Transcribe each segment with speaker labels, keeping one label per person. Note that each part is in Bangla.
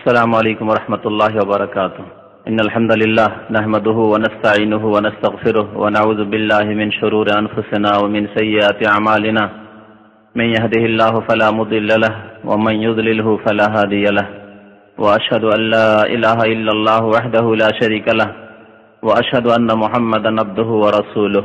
Speaker 1: السلام عليكم ورحمة الله وبركاته إن الحمد لله نحمده ونستعينه ونستغفره ونعوذ بالله من شرور أنفسنا ومن سيئات أعمالنا من يهده الله فلا مضل له ومن يضلله فلا هادي له۔ وأشهد أن لا إله إلا الله وحده لا شريك له۔ وأشهد أن محمدا عبده ورسوله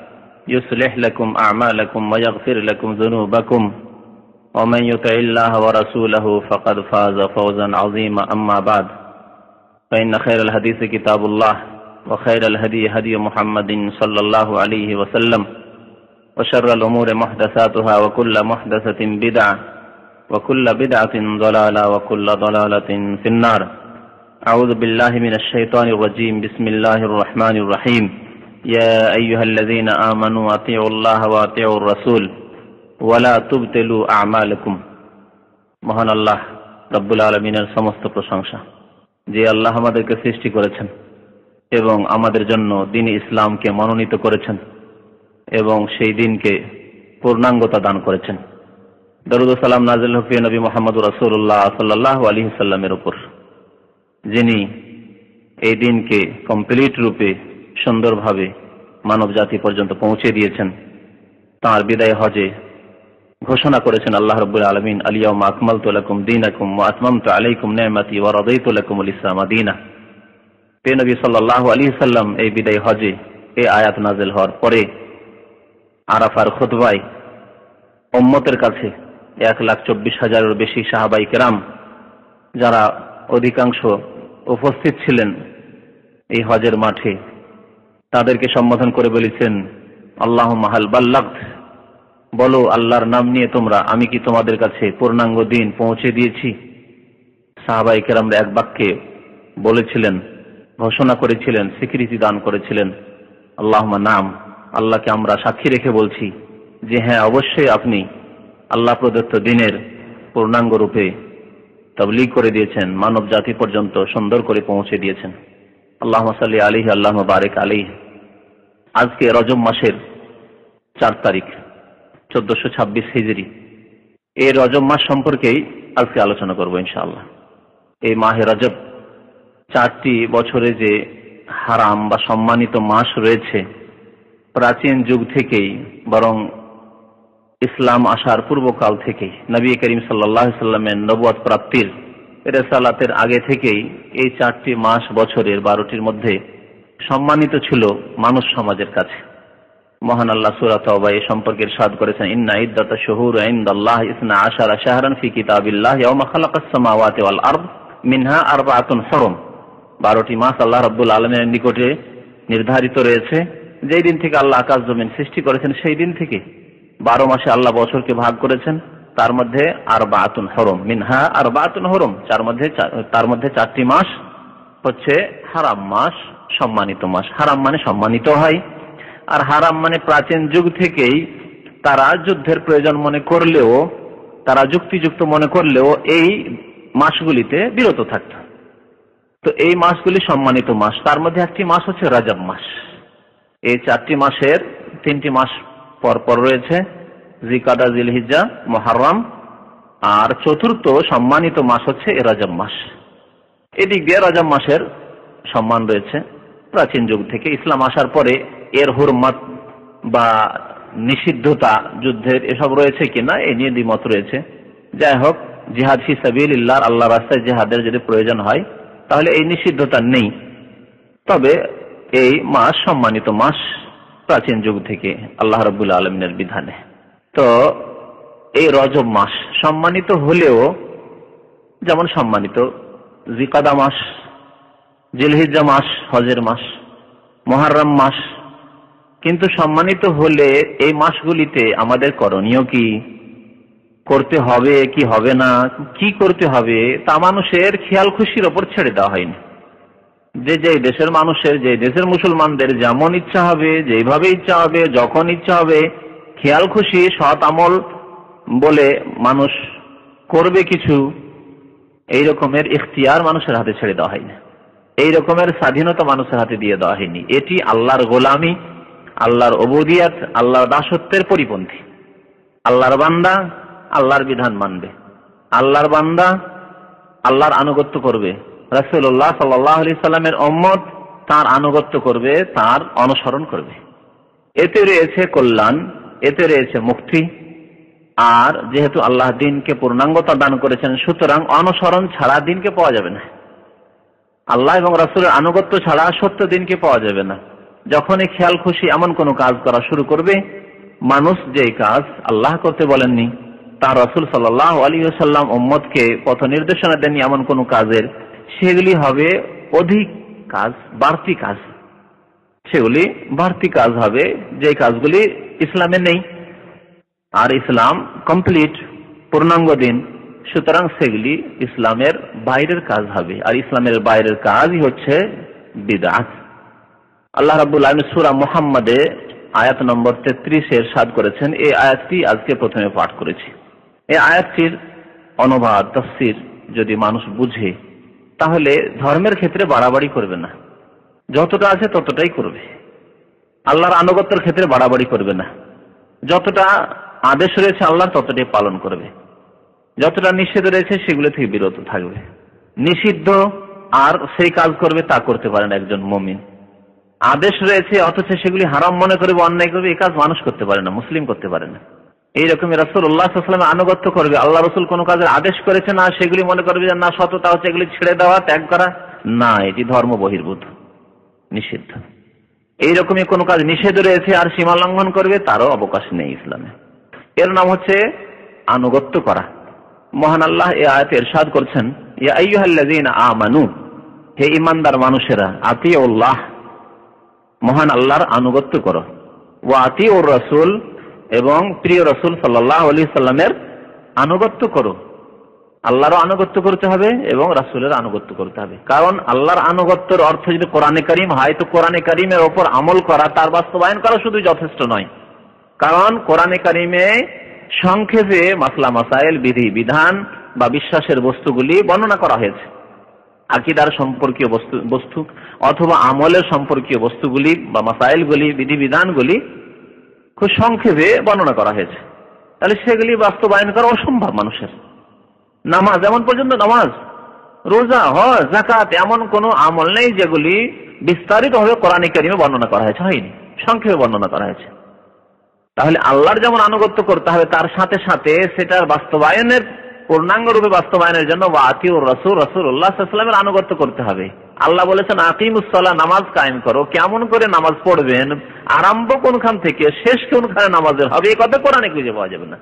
Speaker 1: يصلح لكم أعمالكم ويغفر لكم ذنوبكم. ومن يطع الله ورسوله فقد فاز فوزا عظيما. أما بعد فإن خير الحديث كتاب الله وخير الهدي هدي محمد صلى الله عليه وسلم وشر الأمور محدثاتها وكل محدثة بدعة وكل بدعة ضلالة وكل ضلالة في النار. أعوذ بالله من الشيطان الرجيم. بسم الله الرحمن الرحيم. يا أيها الذين آمنوا أطيعوا الله وأطيعوا الرسول ولا تبتلوا أعمالكم মহান আল্লাহ রব্বুল আলমিনের সমস্ত প্রশংসা যে আল্লাহ আমাদেরকে সৃষ্টি করেছেন এবং আমাদের জন্য দিন ইসলামকে মনোনীত করেছেন এবং সেই দিনকে পূর্ণাঙ্গতা দান করেছেন দরুদ সালাম নাজিল হফি নবী মোহাম্মদ রসুল্লাহ সাল্লাহ আলী সাল্লামের উপর যিনি এই দিনকে কমপ্লিট রূপে সুন্দরভাবে মানব জাতি পর্যন্ত পৌঁছে দিয়েছেন। তার বিদায় হজে ঘোষণা করেছেন আল্লাহ রবুল আলমিন আলিয়া আকমাল তুলাকুম দিন আকুম আতমাম তো আলাইকুম নেমাতি ওয়া রদাই তুলাকুম ইসলাম আদিনা তে নবী সাল্লাহ আলী সাল্লাম, এই বিদায় হজে এই আয়াত নাজেল হওয়ার পরে আরাফার খুতবাই উম্মতের কাছে এক লাখ চব্বিশ হাজারের বেশি সাহাবাই কেরাম, যারা অধিকাংশ উপস্থিত ছিলেন এই হজের মাঠে তাদেরকে সম্বোধন করে বলেছেন আল্লাহ মাহাল বাল্লাক্ত বলো, আল্লাহর নাম নিয়ে তোমরা, আমি কি তোমাদের কাছে পূর্ণাঙ্গ দিন পৌঁছে দিয়েছি? সাহাবাই কেরামরা এক বাক্যে বলেছিলেন, ঘোষণা করেছিলেন, স্বীকৃতি দান করেছিলেন আল্লাহ নাম, আল্লাহকে আমরা সাক্ষী রেখে বলছি যে হ্যাঁ অবশ্যই আপনি আল্লাহ প্রদত্ত দিনের পূর্ণাঙ্গ রূপে তবলিগ করে দিয়েছেন মানব জাতি পর্যন্ত সুন্দর করে পৌঁছে দিয়েছেন। আল্লাহ সাল্লি আলী আল্লাহ বারেক আলী আজকে রজব মাসের চার তারিখ, চোদ্দশো ছাব্বিশ হিজড়ি এই রজব মাস সম্পর্কেই আজকে আলোচনা করব ইনশাআল্লাহ। এই মাহে রজব চারটি বছরে যে হারাম বা সম্মানিত মাস রয়েছে, প্রাচীন যুগ থেকেই বরং ইসলাম আসার পূর্বকাল থেকেই নবী করিম সাল্লাহ সাল্লামের নবুয়াদ প্রাপ্তির রেসালাতের আগে থেকেই এই চারটি মাস বছরের বারোটির মধ্যে সম্মানিত ছিল মানুষ সমাজের কাছে। মহান আল্লাহ সুরাত এ সম্পর্কে সাদ করেছেন, ইন্না ইদ্দাত শহুর ইন্দাল্লাহ ইসনা আশারা শাহরান ফি কিতাবিল্লাহ ইয়াউমা খালাকাস সামাওয়াতি ওয়াল আরদ মিনহা আরবাআতুন হুরুম। 12টি মাস আল্লাহ রাব্বুল আলমের নিকটে নির্ধারিত রয়েছে। যেই দিন থেকে আল্লাহ আকাশ জমিন সৃষ্টি করেছেন, সেই দিন থেকে বারো মাসে আল্লাহ বছরকে ভাগ করেছেন। তার মধ্যে আর বাতুন হরম, মিনহা আর বাতুন হরম। চার মধ্যে তার মধ্যে চারটি মাস হচ্ছে হারাম মাস, সম্মানিত মাস। হারাম মানে সম্মানিত হয়। আর হারাম মানে প্রাচীন যুগ থেকেই তারা যুদ্ধের প্রয়োজন মনে করলেও, তারা যুক্তিযুক্ত মনে করলেও এই মাসগুলিতে বিরত থাকত। তো এই মাসগুলি সম্মানিত মাস। তার মধ্যে একটি মাস হচ্ছে রাজাব মাস। এই চারটি মাসের তিনটি মাস পর পর রয়েছে। জিকাদা জিলহিজা মহারাম আর চতুর্থ সম্মানিত মাস হচ্ছে রাজব মাস। এদিক দিয়ে রাজব মাসের সম্মান রয়েছে। প্রাচীন যুগ থেকে ইসলাম আসার পরে এর হুরমত বা নিষিদ্ধতা, যুদ্ধের এসব রয়েছে কিনা, এ নিয়ে দ্বিমত রয়েছে। যাই হোক, জিহাদ হিসাবিল ইল্লাহ আল্লাহ রাস্তায় জেহাদের যদি প্রয়োজন হয়, তাহলে এই নিষিদ্ধতা নেই। তবে এই মাস সম্মানিত মাস প্রাচীন যুগ থেকে আল্লাহ রবুল্লা আলমিনের বিধানে। তো এই রজব মাস সম্মানিত হলেও, যেমন সম্মানিত, জিকাদা মাস জিলহিজা মাস, হজের মাস, মহারাম মাস, কিন্তু সম্মানিত হলে এই মাসগুলিতে আমাদের করণীয় কি? করতে হবে কি হবে না? কি করতে হবে? তা মানুষের খেয়াল খুশির ওপর ছেড়ে দেওয়া হয়নি। যে যে দেশের মানুষের যে দেশের মুসলমানদের যেমন ইচ্ছা হবে যেভাবে ইচ্ছা হবে, যখন ইচ্ছা হবে খেয়াল খুশি, সৎ আমল বলে মানুষ করবে কিছু, এই রকমের ইখতিয়ার মানুষের হাতে ছেড়ে দেওয়া হয়নি। এই রকমের স্বাধীনতা মানুষের হাতে দিয়ে দেওয়া হয়নি। এটি আল্লাহর গোলামি, আল্লাহর অবদিয়াত আল্লাহর দাসত্বের পরিপন্থী। আল্লাহর বান্দা আল্লাহর বিধান মানবে। আল্লাহর বান্দা আল্লাহর আনুগত্য করবে। রাসুল্লাহ সাল্লাহ আলি সাল্লামের অম্মত তার আনুগত্য করবে, তার অনুসরণ করবে। এতে রয়েছে কল্যাণ এতে রয়েছে মুক্তি। আর যেহেতু আল্লাহ দিনকে পূর্ণাঙ্গতা দান করেছেন, সুতরাং অনুসরণ ছাড়া দিনকে পাওয়া যাবে না। আল্লাহ এবং রাসুলের আনুগত্য ছাড়া সত্য দিনকে পাওয়া যাবে না। যখনই খেয়াল খুশি এমন কোনো কাজ করা শুরু করবে, মানুষ যেই কাজ আল্লাহ করতে বলেননি, তার রসুল সাল্লাহ আলী সাল্লাম ওম্মদকে পথ নির্দেশনা দেননি এমন কোনো কাজের, সেগুলি হবে অধিক কাজ, বাড়তি কাজ। সেগুলি বাড়তি কাজ হবে যে কাজগুলি ইসলামে নেই। আর ইসলাম কমপ্লিট পূর্ণাঙ্গ দিন। সুতরাং সেগুলি ইসলামের বাইরের কাজ হবে। আর ইসলামের বাইরের কাজই হচ্ছে বিদাত। আল্লাহ রাবুল আলম সুরা মোহাম্মদে আয়াত নম্বর তেত্রিশের সাদ করেছেন। এই আয়াতটি আজকে প্রথমে পাঠ করেছি। এই আয়াতটির অনুবাদ, তফসির যদি মানুষ বুঝে, তাহলে ধর্মের ক্ষেত্রে বাড়াবাড়ি করবে না। যতটা আছে ততটাই করবে। আল্লাহর আনুগত্যের ক্ষেত্রে বাড়াবাড়ি করবে না। যতটা আদেশ রয়েছে আল্লাহ ততটাই পালন করবে। যতটা নিষেধ রয়েছে সেগুলো থেকে বিরত থাকবে। নিষিদ্ধ আর সেই কাজ করবে তা করতে পারে না একজন মমিন। আদেশ রয়েছে, অথচ সেগুলি হারাম মনে করবে অন্যায় করবে এই কাজ মানুষ করতে পারে না, মুসলিম করতে পারে না। এইরকম রসুল উল্লাহামের আনুগত্য করবে। আল্লাহ রসুল কোনো কাজের আদেশ করেছে না, সেগুলি মনে করবে যে না, সততা হচ্ছে, এগুলি ছেড়ে দেওয়া, ত্যাগ করা। না, এটি ধর্ম বহির্ভূত, নিষিদ্ধ। এইরকমই কোনো কাজ নিষেধ রয়েছে আর সীমা লঙ্ঘন করবে, তারও অবকাশ নেই ইসলামে। এর নাম হচ্ছে আনুগত্য করা। মহান আল্লাহ এ আয়তে এরশাদ করছেন আমানু হে ইমানদার মানুষেরা আতি উল্লাহ মহান আল্লাহর আনুগত্য করো। ও আতি ও রসুল এবং প্রিয় রসুল সাল্লাহ আলি সাল্লামের আনুগত্য করো। আল্লাহরও আনুগত্য করতে হবে এবং রাসুলের আনুগত্য করতে হবে। কারণ আল্লাহর আনুগত্যের অর্থ যদি কোরআনে করিম হয়, তো কোরআনে করিমের ওপর আমল করা, তার বাস্তবায়ন করা শুধু যথেষ্ট নয়। কারণ কোরআনে কারিমে সংক্ষেপে মাসলা, মাসাইল, বিধি, বিধান বা বিশ্বাসের বস্তুগুলি বর্ণনা করা হয়েছে। আকিদার সম্পর্কীয় বস্তু বস্তু, অথবা আমলের সম্পর্কীয় বস্তুগুলি বা মাসাইলগুলি বিধিবিধানগুলি খুব সংক্ষেপে বর্ণনা করা হয়েছে। তাহলে সেগুলি বাস্তবায়ন করা অসম্ভব মানুষের। নামাজ, এমন পর্যন্ত নামাজ, রোজা, হজ জাকাত এমন কোন আমল নেই যেগুলি বিস্তারিতভাবে কোরআন কারিমে বর্ণনা করা হয়েছে, হয়নি, সংক্ষেপে বর্ণনা করা হয়েছে। তাহলে আল্লাহর যেমন আনুগত্য করতে হবে, তার সাথে সাথে সেটার বাস্তবায়নের পূর্ণাঙ্গ রূপে বাস্তবায়নের জন্য রসুল রসুল আনুগত্য করতে হবে। আল্লাহ বলেছেন আকিমুসল্লাহ নামাজ কায়েম করো, কেমন করে নামাজ পড়বেন, আরম্ভ কোনখান থেকে, শেষ কোনখানে নামাজের হবে এই কথা কোরআনে খুঁজে পাওয়া যাবে না।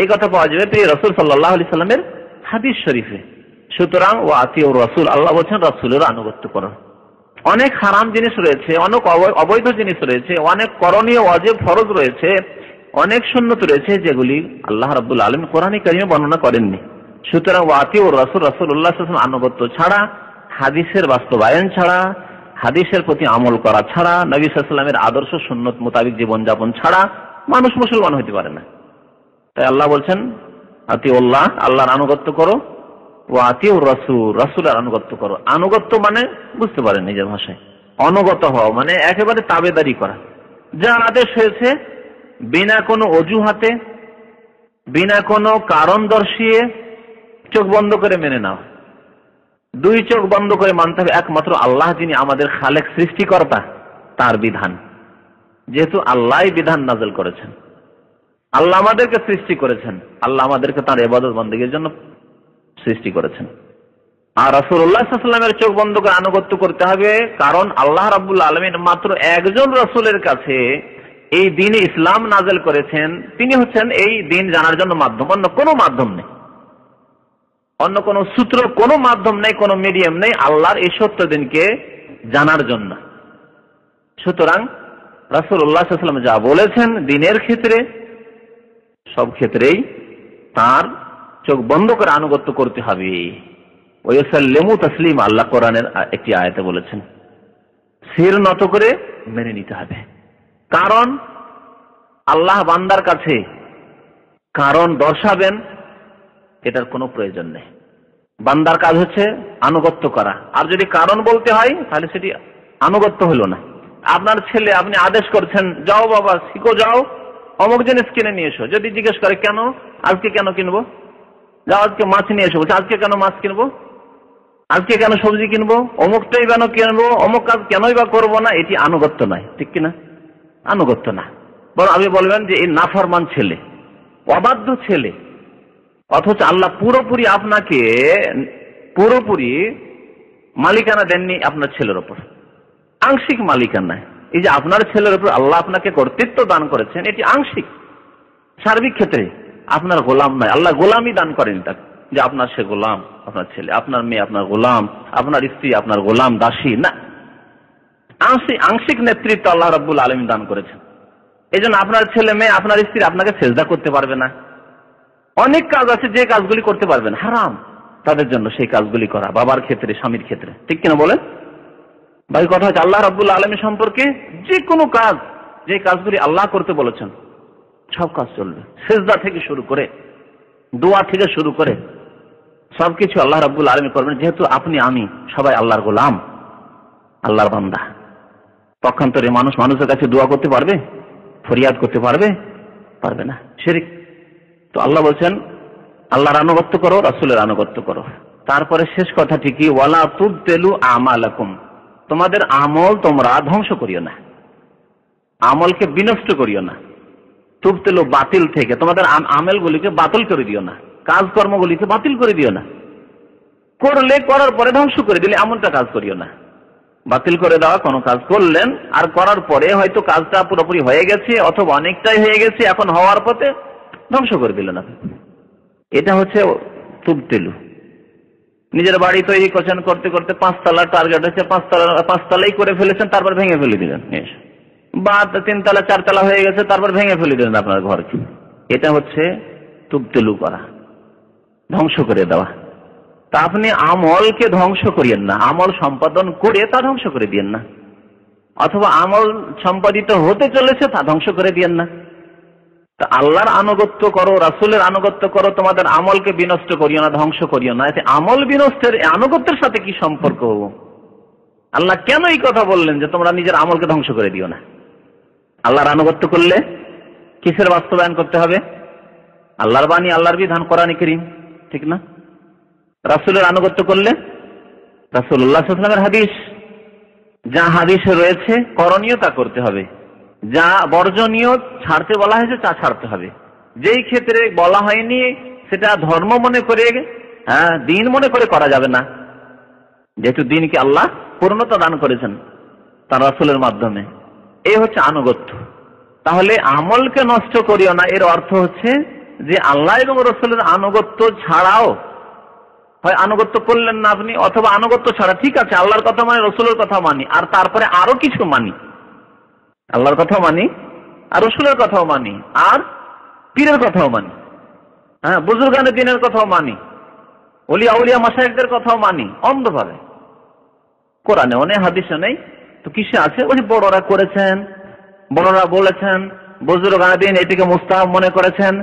Speaker 1: এই কথা পাওয়া যাবে প্রিয় রসুল সাল্লাহ আলি সাল্লামের হাদিস শরীফে। সুতরাং ও আতিউর রসুল আল্লাহ বলছেন রসুলের আনুগত্য করো। অনেক হারাম জিনিস রয়েছে, অনেক অবৈধ জিনিস রয়েছে, অনেক করণীয়, অজেব ফরজ রয়েছে, অনেক সুন্নত রয়েছে যেগুলি আল্লাহ রাবুল আলম কোরআন কারিমে বর্ণনা করেননি। সুতরাং ওয়াতি ও রসুল রসুল্লাহ আনুগত্য ছাড়া, হাদিসের বাস্তবায়ন ছাড়া, হাদিসের প্রতি আমল করা ছাড়া, নবী সাল্লামের আদর্শ সুন্নত মোতাবিক জীবনযাপন ছাড়া মানুষ মুসলমান হতে পারে না। তাই আল্লাহ বলছেন আতি উল্লাহ আল্লাহর আনুগত্য করো ও আতি ও রসুল রসুলের আনুগত্য করো। আনুগত্য মানে বুঝতে পারেন নিজের ভাষায়। অনুগত হওয়া মানে একেবারে তাবেদারি করা। যা আদেশ হয়েছে, বিনা কোনো অজুহাতে, বিনা কোনো কারণ দর্শিয়ে চোখ বন্ধ করে মেনে নাও। দুই চোখ বন্ধ করে মানতে হবে, একমাত্র আল্লাহ যিনি আমাদের খালেক সৃষ্টিকর্তা, তার বিধান। যেহেতু আল্লাহ বিধান নাজল করেছেন। আল্লাহ আমাদেরকে সৃষ্টি করেছেন। আল্লাহ আমাদেরকে তার এবাদত বন্দীগীর জন্য সৃষ্টি করেছেন। আর রসুল্লাহামের চোখ বন্ধ করে আনুগত্য করতে হবে, কারণ আল্লাহ রাবুল আলমিন মাত্র একজন রসুলের কাছে এই দিনে ইসলাম নাজেল করেছেন। তিনি হচ্ছেন এই দিন জানার জন্য মাধ্যম, অন্য কোনো মাধ্যম নেই। অন্য কোন সূত্র কোনো মাধ্যম নেই, কোনো মিডিয়াম নেই আল্লাহর এই সত্য দিনকে জানার জন্য। সুতরাং রাসুল উল্লাহাম যা বলেছেন দিনের ক্ষেত্রে সব ক্ষেত্রেই তার চোখ বন্ধ করে আনুগত্য করতে হবে। ওয়সাল্লেমু তসলিম, আল্লাহ কোরআনের একটি আয়তে বলেছেন শির নত করে মেনে নিতে হবে। কারণ আল্লাহ বান্দার কাছে কারণ দর্শাবেন, এটার কোনো প্রয়োজন নেই। বান্দার কাজ হচ্ছে আনুগত্য করা। আর যদি কারণ বলতে হয়, তাহলে সেটি আনুগত্য হলো না। আপনার ছেলে, আপনি আদেশ করছেন, যাও বাবা, শিখো, যাও। অমুক জিনিস কিনে নিয়ে এসো। যদি জিজ্ঞেস করে, কেন? আজকে কেন কিনবো? যাও আজকে মাছ নিয়ে এসো। বলছে, আজকে কেন মাছ কিনবো? আজকে কেন সবজি কিনবো? অমুকটাই কেন কিনবো, অমুক কাজ কেনই বা করব না? এটি আনুগত্য নয়। ঠিক কিনা আনুগত্য না। বরং আপনি বলবেন যে, এই নাফরমান ছেলে, অবাধ্য ছেলে, অথচ আল্লাহ পুরোপুরি আপনাকে, পুরোপুরি মালিকানা দেননি আপনার ছেলের ওপর। আংশিক মালিকানা এই যে আপনার ছেলের উপর আল্লাহ আপনাকে কর্তৃত্ব দান করেছেন, এটি আংশিক। সার্বিক ক্ষেত্রে আপনার গোলাম নয়। আল্লাহ গোলামই দান করেন তাকে, যে আপনার সে গোলাম, আপনার ছেলে, আপনার মেয়ে, আপনার গোলাম, আপনার স্ত্রী, আপনার গোলাম, দাসী, না। আংশিক নেতৃত্ব আল্লাহ রব্বুল আলমী দান করেছেন। এই আপনার ছেলে, মেয়ে, আপনার স্ত্রী আপনাকে সেজদা করতে পারবে না। অনেক কাজ আছে, যে কাজগুলি করতে পারবেন। হারাম। তাদের জন্য সেই কাজগুলি করা, বাবার ক্ষেত্রে, স্বামীর ক্ষেত্রে। ঠিক কিনা বলেন? ভাই, কথা হচ্ছে আল্লাহ রাবুল্লাহ আলমী সম্পর্কে যে কোনো কাজ, যে কাজগুলি আল্লাহ করতে বলেছেন, সব কাজ চলবে। সেজদা থেকে শুরু করে, দোয়া থেকে শুরু করে, সবকিছু আল্লাহ রাবুল আলমী করবেন, যেহেতু আপনি, আমি সবাই আল্লাহর গোলাম, আল্লাহর বান্দা। পক্ষান্তরে মানুষ মানুষের কাছে দোয়া করতে পারবে, ফরিয়াদ করতে পারবে পারবে না। শিরিক। তো আল্লাহ বলছেন, আল্লাহর আনুগত্য করো, রাসুলের আনুগত্য করো। তারপরে শেষ কথাটি কি ওয়ালা তুব তেলু আমালাকুম। তোমাদের আমল তোমরা ধ্বংস করিও না। আমলকে বিনষ্ট করিও না। তুব তেলু বাতিল থেকে তোমাদের আমেলগুলিকে বাতিল করে দিও না। কাজকর্মগুলিকে বাতিল করে দিও না। করলে করার পরে ধ্বংস করে দিলে এমনটা কাজ করিও না। বাতিল করে দেওয়া কোনো কাজ করলেন, আর করার পরে হয়তো কাজটা পুরোপুরি হয়ে গেছে অথবা অনেকটাই হয়ে গেছে, এখন হওয়ার পথে ধ্বংস করে দিলেন আপনি। এটা হচ্ছে তুবতেলু নিজের বাড়ি তৈরি করছেন, করতে করতে পাঁচতলা টার্গেট হচ্ছে পাঁচতলা, পাঁচতলাই করে ফেলেছেন, তারপর ভেঙে ফেলে দিলেন। বা তিনতলা, চারতলা হয়ে গেছে, তারপর ভেঙে ফেলে দিলেন আপনার ঘরকে। এটা হচ্ছে তুবতেলু করা, ধ্বংস করে দেওয়া। তা আপনি আমলকে ধ্বংস করিয়েন না, আমল সম্পাদন করে তা ধ্বংস করে দিয়েন না। অথবা আমল সম্পাদিত হতে চলেছে তা ধ্বংস করে দিয়েন না। তা আল্লাহর আনুগত্য করো, রাসুলের আনুগত্য করো, তোমাদের আমলকে বিনষ্ট করিও না, ধ্বংস করিও না। এতে আমল বিনষ্টের আনুগত্যের সাথে কি সম্পর্ক হব? আল্লাহ কেন এই কথা বললেন যে তোমরা নিজের আমলকে ধ্বংস করে দিও না? আল্লাহর আনুগত্য করলে কিসের বাস্তবায়ন করতে হবে? আল্লাহর বাণী, আল্লাহর বিধান, কোরআন করিম, ঠিক না? রাসুলের আনুগত্য করলে? রাসুল্লাহামের হাদিস, যা হাদিসে রয়েছে, করণীয় তা করতে হবে। যা বর্জনীয় ছাড়তে বলা হয়েছে, তা ছাড়তে হবে। যেই ক্ষেত্রে বলা হয়নি, সেটা ধর্ম মনে করে হ্যাঁ দিন মনে করে করা যাবে না। যেহেতু দিনকে আল্লাহ পূর্ণতা দান করেছেন তার রাসুলের মাধ্যমে। এই হচ্ছে আনুগত্য। তাহলে আমলকে নষ্ট করিও না, এর অর্থ হচ্ছে যে আল্লাহ এবং রসুলের আনুগত্য ছাড়াও, হয় আনুগত্য করলেন না আপনি, অথবা আনুগত্য ছাড়া, ঠিক আছে, আল্লাহর কথা মানে রসুলের কথা মানি, আর তারপরে আরও কিছু মানি। আল্লাহর কথাও মানি, আর রসুলের কথাও মানি, আর পীরের কথাও মানি। হ্যাঁ বুজুর্গানের দিনের কথাও মানি, অলিয়া উলিয়া মাসায়কদের কথাও মানি, অন্ধভাবে। কোরআনে অনেক হাদিসে নেই, তো কিসে আছে? ওই বড়রা করেছেন, বড়রা বলেছেন বুজুর্গানের দিন এটিকে মুস্তাহ মনে করেছেন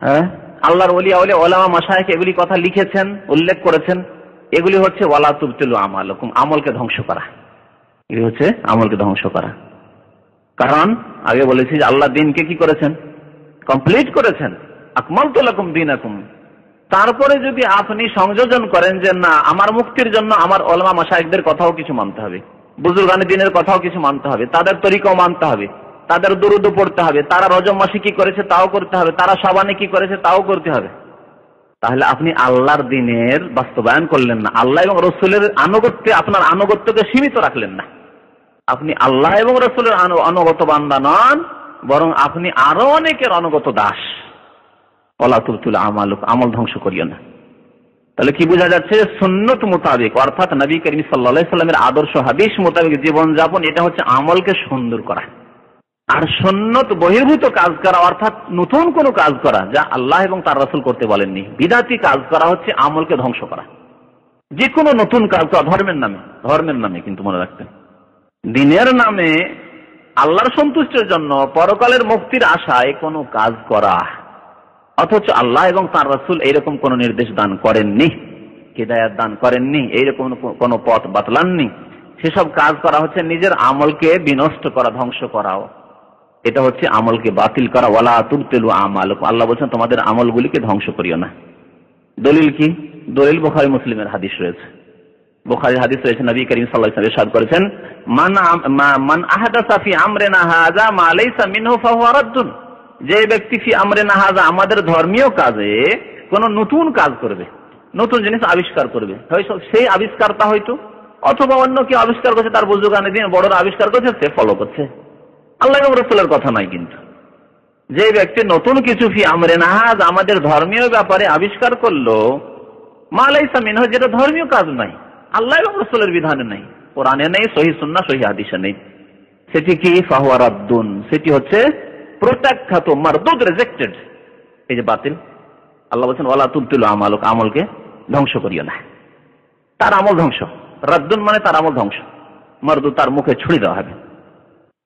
Speaker 1: হ্যাঁ? আল্লাহর অলিয়া উলিয়া ওলামা মাসায়ক এগুলি কথা লিখেছেন, উল্লেখ করেছেন, এগুলি হচ্ছে ওয়ালা তুবতুল আমাল আমলকে ধ্বংস করা। এগুলি হচ্ছে আমলকে ধ্বংস করা। কারণ আগে বলেছি যে আল্লাহ দিনকে কি করেছেন? কমপ্লিট করেছেন। আকমাল তোলাকুম দিন আকুম তারপরে যদি আপনি সংযোজন করেন যে না, আমার মুক্তির জন্য আমার অলমা মাসায়কদের কথাও কিছু মানতে হবে, বুজুর্গানি দিনের কথাও কিছু মানতে হবে, তাদের তরিকাও মানতে হবে, তাদের দুরুদ পড়তে হবে, তারা রজম মাসে কি করেছে তাও করতে হবে, তারা সবানে কি করেছে তাও করতে হবে। তাহলে আপনি আল্লাহর দিনের বাস্তবায়ন করলেন না, আল্লাহ এবং রসুলের আনুগত্যে, আপনার আনুগত্যকে সীমিত রাখলেন না। আপনি আল্লাহ এবং রসুলের অনুগত বান্দা নন, বরং আপনি আরও অনেকের অনুগত দাস। অলাতুল আমাল আমল ধ্বংস করিও না। তাহলে কি বোঝা যাচ্ছে? সুন্নত মোতাবেক, অর্থাৎ নবী করিম সাল্লা সাল্লামের আদর্শ হাদিস মোতাবেক জীবনযাপন, এটা হচ্ছে আমলকে সুন্দর করা। আর সন্ন্যত বহির্ভূত কাজ করা, অর্থাৎ নতুন কোনো কাজ করা, যা আল্লাহ এবং তার রসুল করতে বলেননি। বিদাতি কাজ করা হচ্ছে আমলকে ধ্বংস করা। যে কোনো নতুন কাজ করা, ধর্মের নামে ধর্মের নামে কিন্তু মনে রাখতেন দিনের নামে আল্লাহর সন্তুষ্টের জন্য পরকালের মুক্তির আশায় কোনো কাজ করা। অথচ আল্লাহ এবং তার রাসুল এইরকম কোন নির্দেশ দান করেননি, হৃদায়ত দান করেননি, এইরকম কোনো পথ বাতলাননি। সেসব কাজ করা হচ্ছে নিজের আমলকে বিনষ্ট করা, ধ্বংস করাও এটা হচ্ছে আমলকে বাতিল করা। ওয়ালা তুবতেলু আমাল আল্লাহ বলছেন, তোমাদের আমলগুলিকে ধ্বংস করিও না। দলিল কি? দলিল বোখারি মুসলিমের হাদিস রয়েছে। বোখারির হাদিস রয়েছে, নবী করিম সাল্লাহ ইরশাদ করেছেন, মান মান আহাদাসা ফি আমরিনা হাযা মা লাইসা মিনহু যে ব্যক্তি ফি আমরিনা হাযা, আমাদের ধর্মীয় কাজে কোন নতুন কাজ করবে, নতুন জিনিস আবিষ্কার করবে। সেই আবিষ্কারটা হয়তো, অথবা অন্য কি আবিষ্কার করছে, তার বুজুগানে দিন বড়রা আবিষ্কার করছে, সে ফলো করছে। আল্লাহ রসুলের কথা নাই কিন্তু। যে ব্যক্তি নতুন কিছু ফি আমরে নাহাজ আমাদের ধর্মীয় ব্যাপারে আবিষ্কার করল মালাই সামিন যেটা ধর্মীয় কাজ নাই আল্লাহ এবং রসুলের বিধানে নাই। কোরআনে নেই, সহি সুন্না সহি হাদিসে নেই। সেটি কি? ফাহুয়ারাদ্দুন সেটি হচ্ছে প্রত্যাখ্যাত, মারদুদ রেজেক্টেড এই যে বাতিল। আল্লাহ বলছেন, ওয়ালা তুবতুল আমালক, আমলকে ধ্বংস করিও না। তার আমল ধ্বংস। রাদ্দুন মানে তার আমল ধ্বংস। মারদুদ তার মুখে ছুড়ে দেওয়া হবে।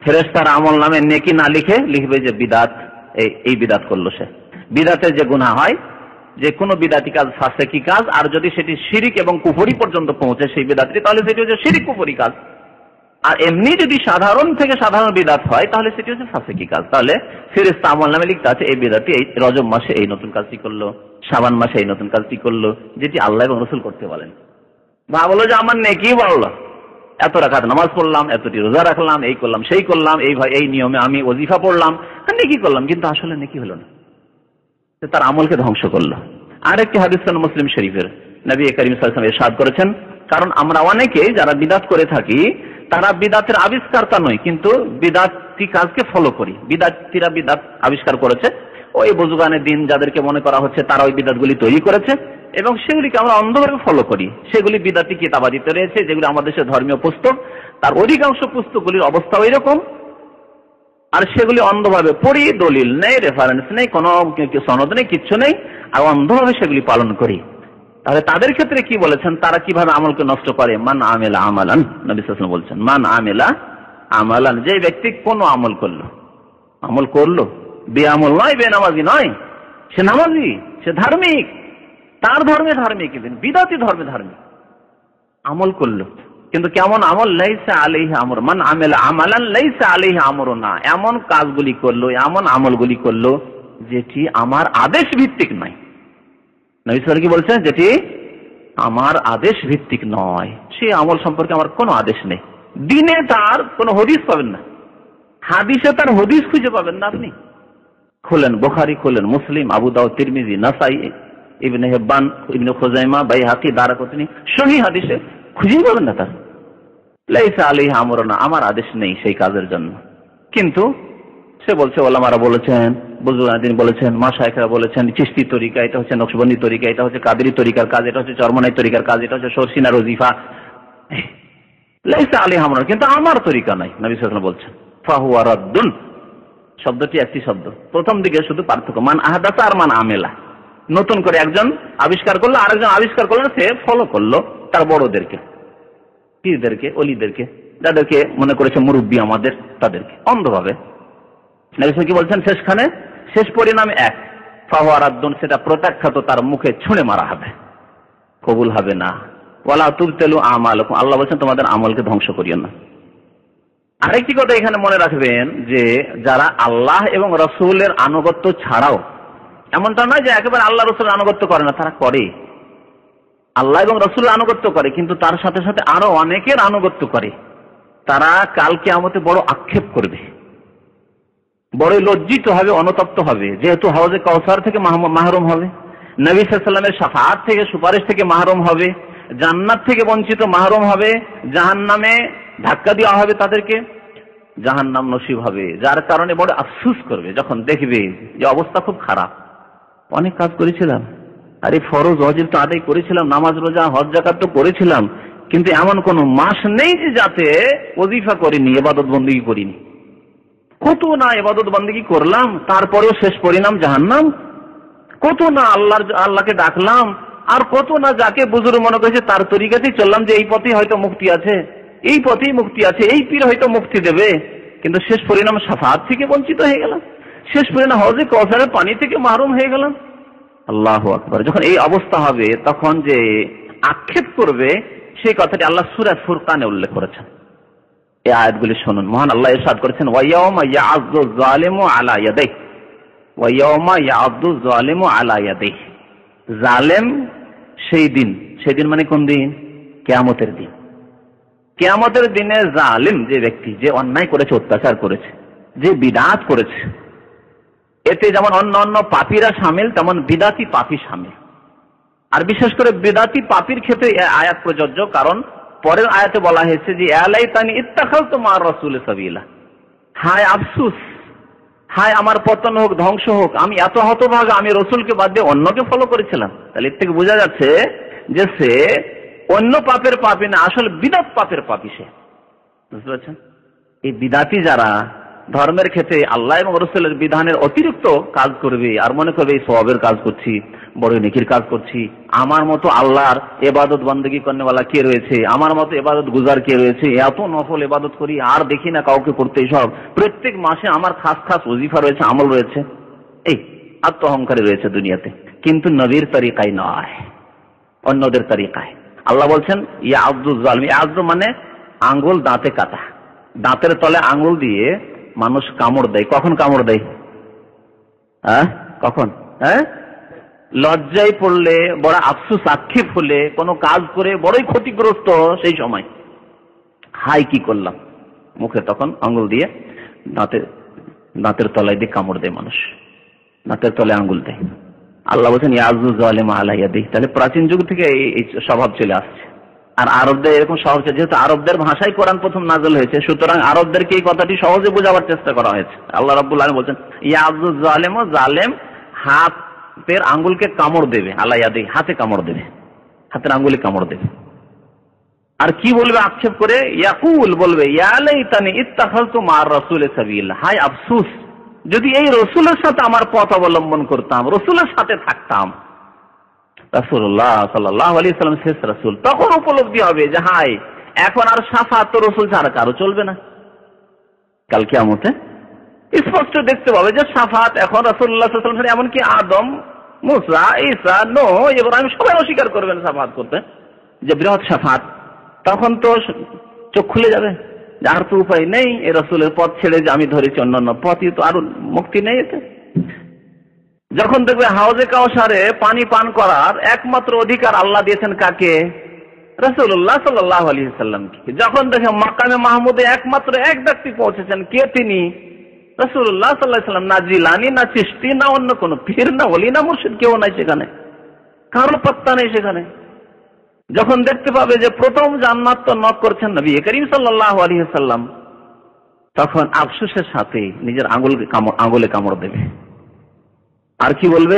Speaker 1: ফেরেস তার আমল নামে নেকি না লিখে লিখবে যে বিদাত, এই বিদাত করল সে। বিদাতের যে গুণা হয় যে কোনো বিদাতি কাজ ফাঁসে কি কাজ? আর যদি সেটি শিরিক এবং কুফরি পর্যন্ত পৌঁছে সেই বিদাতটি তাহলে সেটি হচ্ছে শিরিক কুফরি কাজ। আর এমনি যদি সাধারণ থেকে সাধারণ বিদাত হয়, তাহলে সেটি হচ্ছে ফাঁসে কি কাজ? তাহলে ফেরেস্তা আমল নামে লিখতে আছে, এই বিদাতি এই রজব মাসে এই নতুন কাজটি করল সাবান মাসে এই নতুন কাজটি করল, যেটি আল্লাহ এবং রসুল করতে বলেন। ভাবলো যে, আমার নেকি বলল। এত রাখাত নামাজ পড়লাম, এতটি রোজা রাখলাম, এই করলাম, সেই করলাম, এই ভাই এই নিয়মে আমি ওজিফা পড়লাম নেকি করলাম, কিন্তু আসলে নেকি হলো না। তার আমলকে ধ্বংস করল। আরেকটি হাদিস মুসলিম শরীফের নবী করিম সাল্লাম এরশাদ করেছেন, কারণ আমরা অনেকে যারা বিদাত করে থাকি, তারা বিদাতের আবিষ্কারটা নয়, কিন্তু বিদাতি কাজকে ফলো করি। বিদাতিরা বিদাত আবিষ্কার করেছে, ওই বুজুগানের দিন যাদেরকে মনে করা হচ্ছে তারা ওই বিদাতগুলি তৈরি করেছে, এবং সেগুলিকে আমরা অন্ধভাবে ফলো করি। সেগুলি বিদাতি কিতাবাদিতে রয়েছে, যেগুলি আমাদের দেশের ধর্মীয় পুস্তক, তার অধিকাংশ পুস্তকগুলির অবস্থা ওই রকম আর সেগুলি অন্ধভাবে পড়ি দলিল নেই রেফারেন্স নেই, কোনো সনদ নেই, কিচ্ছু নেই, আর অন্ধভাবে সেগুলি পালন করি। তাহলে তাদের ক্ষেত্রে কি বলেছেন? তারা কীভাবে আমলকে নষ্ট করে? মান আমেলা আমালান, নবী বলছেন, মান আমেলা আমালান, যে ব্যক্তি কোন আমল করল আমল করল বে আমল নয় বে নামাজি নয়, সে নামাজি, সে ধার্মিক, তার ধর্মে ধার্মিক বিদাতি ধর্মে ধার্মিক, আমল করল। কিন্তু কেমন আমল? লাইসা আলিহি আমর। মান আমেলা আমালান, লাইসা আলিহি আমর না এমন কাজগুলি করল, এমন আমলগুলি করল, যেটি আমার আদেশ ভিত্তিক নয় নবিসাল কি বলছেন? যেটি আমার আদেশ ভিত্তিক নয়। সে আমল সম্পর্কে আমার কোনো আদেশ নেই। দিনে তার কোনো হদিস পাবেন না। হাদিসে তার হদিস খুঁজে পাবেন না আপনি। খোলেন বোখারি, খোলেন মুসলিম, আবু দাউ তিরমিজি, নাসাই, ইবনে হেব্বান, ইবনে খোজাইমা বাই হাকি দারাকতনি সহি হাদিসে খুঁজেই পাবেন না তার। লাইসা আলী আমরনা, আমার আদেশ নেই সেই কাজের জন্য। কিন্তু সে বলছে, ওলামারা বলেছেন বুজুরাদিন বলেছেন মাসায়করা বলেছেন চিস্তি তরিকা এটা হচ্ছে নকশবন্দি তরিকা, এটা হচ্ছে কাদেরি তরিকার কাজ, এটা হচ্ছে চরমনাই তরিকার কাজ, এটা হচ্ছে সরসিনা রজিফা। লাইসা আলী হামরা কিন্তু আমার তরিকা নাই, নবী সাল্লাম বলছেন। ফাহুয়ারদ্দুন শব্দটি একটি শব্দ। প্রথম দিকে শুধু পার্থক্য, মান আহাদাসা আর মান আমেলা। নতুন করে একজন আবিষ্কার করল, আরেকজন আবিষ্কার করল সে ফলো করল তার বড়দেরকে। পীরদেরকে, অলিদেরকে, যাদেরকে মনে করেছে মুরব্বী আমাদের, তাদেরকে, অন্ধভাবে। কি বলছেন? শেষখানে, শেষ পরিণাম এক। ফাহরাদ্দুন সেটা প্রত্যাখ্যাত তার মুখে ছুঁড়ে মারা হবে। কবুল হবে না। ওয়ালা তুলতেলু আমাল আল্লাহ বলছেন, তোমাদের আমলকে ধ্বংস করিও না। আরেকটি কথা এখানে মনে রাখবেন যে, যারা আল্লাহ এবং রসুলের আনুগত্য ছাড়াও, এমনটা নয় যে একেবারে আল্লাহ রসুলের আনুগত্য করে না, তারা করে। আল্লাহ এবং রসুল আনুগত্য করে, কিন্তু তার সাথে সাথে আরও অনেকের আনুগত্য করে। তারা কালকে আমাকে বড় আক্ষেপ করবে। বড় লজ্জিত হবে, অনুতপ্ত হবে। যেহেতু হাওয়াজে কৌসার থেকে মাহরুম হবে, নবী সাল্লামের সাফাত থেকে সুপারিশ থেকে মাহরুম হবে, জান্নাত থেকে বঞ্চিত মাহরুম হবে জাহান নামে ধাক্কা দেওয়া হবে তাদেরকে জাহান নাম নসিব হবে। যার কারণে বড় আফসুস করবে, যখন দেখবে যে অবস্থা খুব খারাপ। অনেক কাজ করেছিলাম। আরে ফরজ, অজিব তো আদায় করেছিলাম, নামাজ, রোজা, হজ জাকাত তো করেছিলাম, কিন্তু এমন কোন মাস নেই যে যাতে ওজিফা করিনি, এবাদত বন্দী করিনি। কত না এবাদত বন্দী করলাম, তারপরেও শেষ পরিণাম জাহান্নাম। কত না আল্লাহর, আল্লাহকে ডাকলাম, আর কত না যাকে বুজুর মনে করেছে, তার তরিকাতেই চললাম যে এই পথেই হয়তো মুক্তি আছে, এই পথেই মুক্তি আছে, এই পীর হয়তো মুক্তি দেবে। কিন্তু শেষ পরিণাম সাফাত থেকে বঞ্চিত হয়ে গেলাম। শেষ পরিণাম হজে কসারের পানি থেকে মাহরুম হয়ে গেলাম। আল্লাহ আকবর। যখন এই অবস্থা হবে, তখন যে আক্ষেপ করবে, সেই কথাটি আল্লাহ সুরা ফুরকানে উল্লেখ করেছেন। এই আয়াতগুলি শুনুন। মহান আল্লাহ ইরশাদ করেছেন ওয়াইয়াউমা ইয়াআযযু যালিমু আলা ওয়াইয়াউমা আলা জালেম সেই দিন। সেই দিন মানে কোন দিন? কেয়ামতের দিন। কেয়ামতের দিনে জালিম যে ব্যক্তি, যে অন্যায় করেছে, অত্যাচার করেছে, যে বিদাত করেছে এতে যেমন অন্য অন্য পাপীরা সামিল, তেমন বিদাতি পাপি সামিল। আর বিশেষ করে বেদাতি পাপির ক্ষেত্রে আয়াত প্রযোজ্য, কারণ পরের আয়াতে বলা হয়েছে যে আলাই তানি ইত্তাখাল তো মার রসুল সাবিলা। হায় আফসুস, হায় আমার পতন হোক, ধ্বংস হোক, আমি এত হতভাগ, আমি রসুলকে বাদ দিয়ে অন্যকে ফলো করেছিলাম। তাহলে এর থেকে বোঝা যাচ্ছে যে সে অন্য পাপের পাপি না, আসলে বিদাত পাপের পাপি সে। বুঝতে পারছেন? এই বিদাতি যারা ধর্মের ক্ষেত্রে আল্লাহ এবং রসুলের বিধানের অতিরিক্ত কাজ করবে। আর মনে করবে, এই সবের কাজ করছি বড় নেকির কাজ করছি। আমার মতো আল্লাহর এবাদত বন্দী করেনা কে রয়েছে? আমার মতো এবাদত গুজার কে রয়েছে? এত নফল এবাদত করি, আর দেখি না কাউকে করতে সব প্রত্যেক মাসে আমার খাস খাস ওজিফা রয়েছে, আমল রয়েছে। এই আত্ম অহংকারী রয়েছে দুনিয়াতে। কিন্তু নবীর তরিকায় নয়, অন্যদের তরিকায়। আল্লাহ বলছেন ইয়া আব্দুল জালম। আব্দুল মানে আঙ্গুল দাঁতে কাটা। দাঁতের তলে আঙ্গুল দিয়ে মানুষ কামড় দেয়। কখন কামড় দেয়? হ্যাঁ? কখন? হ্যাঁ? লজ্জায় পড়লে, বড় আফসুস, আক্ষেপ হলে, কোনো কাজ করে বড়ই ক্ষতিগ্রস্ত সেই সময়। হাই কি করলাম? মুখে তখন আঙ্গুল দিয়ে দাঁতের দাঁতের তলায় দিয়ে কামড় দেয় মানুষ। দাঁতের তলায় আঙ্গুল দেয়। আল্লাহ বলছেন, ইয়াজুজ আলেমা আলাইয়া দিই তাহলে প্রাচীন যুগ থেকে এই স্বভাব চলে আসছে। আর আরবদের এরকম সহজ যেহেতু আরবদের ভাষায় কোরআন প্রথম নাজল হয়েছে, সুতরাং আরবদেরকে এই কথাটি সহজে বোঝাবার চেষ্টা করা হয়েছে। আল্লাহ রাবুল বলছেন ইয়াজুজ জালেম হাতের আঙ্গুলকে কামড় দেবে, আল্লাহ ইয়াদি, হাতে কামড় দেবে, হাতের আঙ্গুলে কামড় দেবে। আর কি বলবে আক্ষেপ করে? ইয়াকুল বলবে ইয়ালাইতানি ইত্তাখালতু মার রাসূল সাবিল আফসুস, যদি এই রসুলের সাথে আমার পথ অবলম্বন করতাম, রসুলের সাথে থাকতাম রাসুল্লাহ সাল্লাহ আলী সাল্লাম শেষ রাসুল। তখন উপলব্ধি হবে যে হাই, এখন আর সাফাত তো রসুল ছাড়া কারও চলবে না। কাল কেমতে স্পষ্ট দেখতে পাবে যে সাফাত এখন রাসুল্লাহ এমনকি আদম, মুসা ইসা নো ইব্রাহিম সবাই অস্বীকার করবেন সাফাত করতে। যে বৃহৎ সাফাত। তখন তো চোখ খুলে যাবে। আর তো উপায় নেই এ রসুলের পথ ছেড়ে যে আমি ধরেছি অন্যান্য পথই তো আরও মুক্তি নেই এতে। যখন দেখবে হাউজে কাউসারে পানি পান করার একমাত্র অধিকার আল্লাহ দিয়েছেন কাকে? রসুল্লাহ সাল্লাহ আলী যখন দেখে মাকামে মাহমুদে একমাত্র এক ব্যক্তি পৌঁছেছেন, কে তিনি? রসুল্লাহ সাল্লাহ সাল্লাম না জিলানি, না চিস্তি না অন্য কোনো পীর, না অলি না মুর্শিদ, কেউ নাই সেখানে। কারও পাত্তা নেই সেখানে। যখন দেখতে পাবে যে প্রথম জান্নাত তো নক করছেন নবী করিম সাল্লাহ আলী সাল্লাম তখন আফসুসের সাথে নিজের আঙুল আঙুলে কামড় দেবে। আর কি বলবে?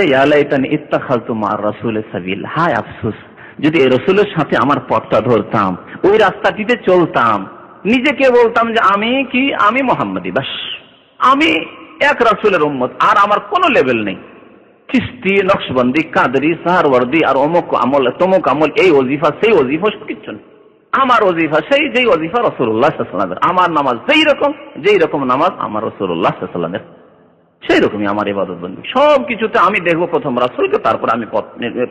Speaker 1: যদি এই রসুলের সাথে আমার পথটা ধরতাম, ওই রাস্তাটিতে চলতাম, নিজেকে বলতাম যে আমি কি? আমি মোহাম্মদী, বাস। আমি এক রসুলের উম্মত, আর আমার কোনো লেভেল নেই। খিস্তি, নকশবন্দি, কাদরি, সাহারওয়ার্দি, আর অমুক আমল, তমুক আমল, এই ওজিফা, সেই ওজিফা সব কিচ্ছু নেই। আমার ওজিফা সেই, যেই অজিফা রসুল্লাহ আমার নামাজ যেই রকম যেই রকম নামাজ আমার রসুল্লাহ সাল্লামের সেই রকমই আমার ইবাদত বন্দী। সব কিছুতে আমি দেখব প্রথম রাসুলকে তারপর আমি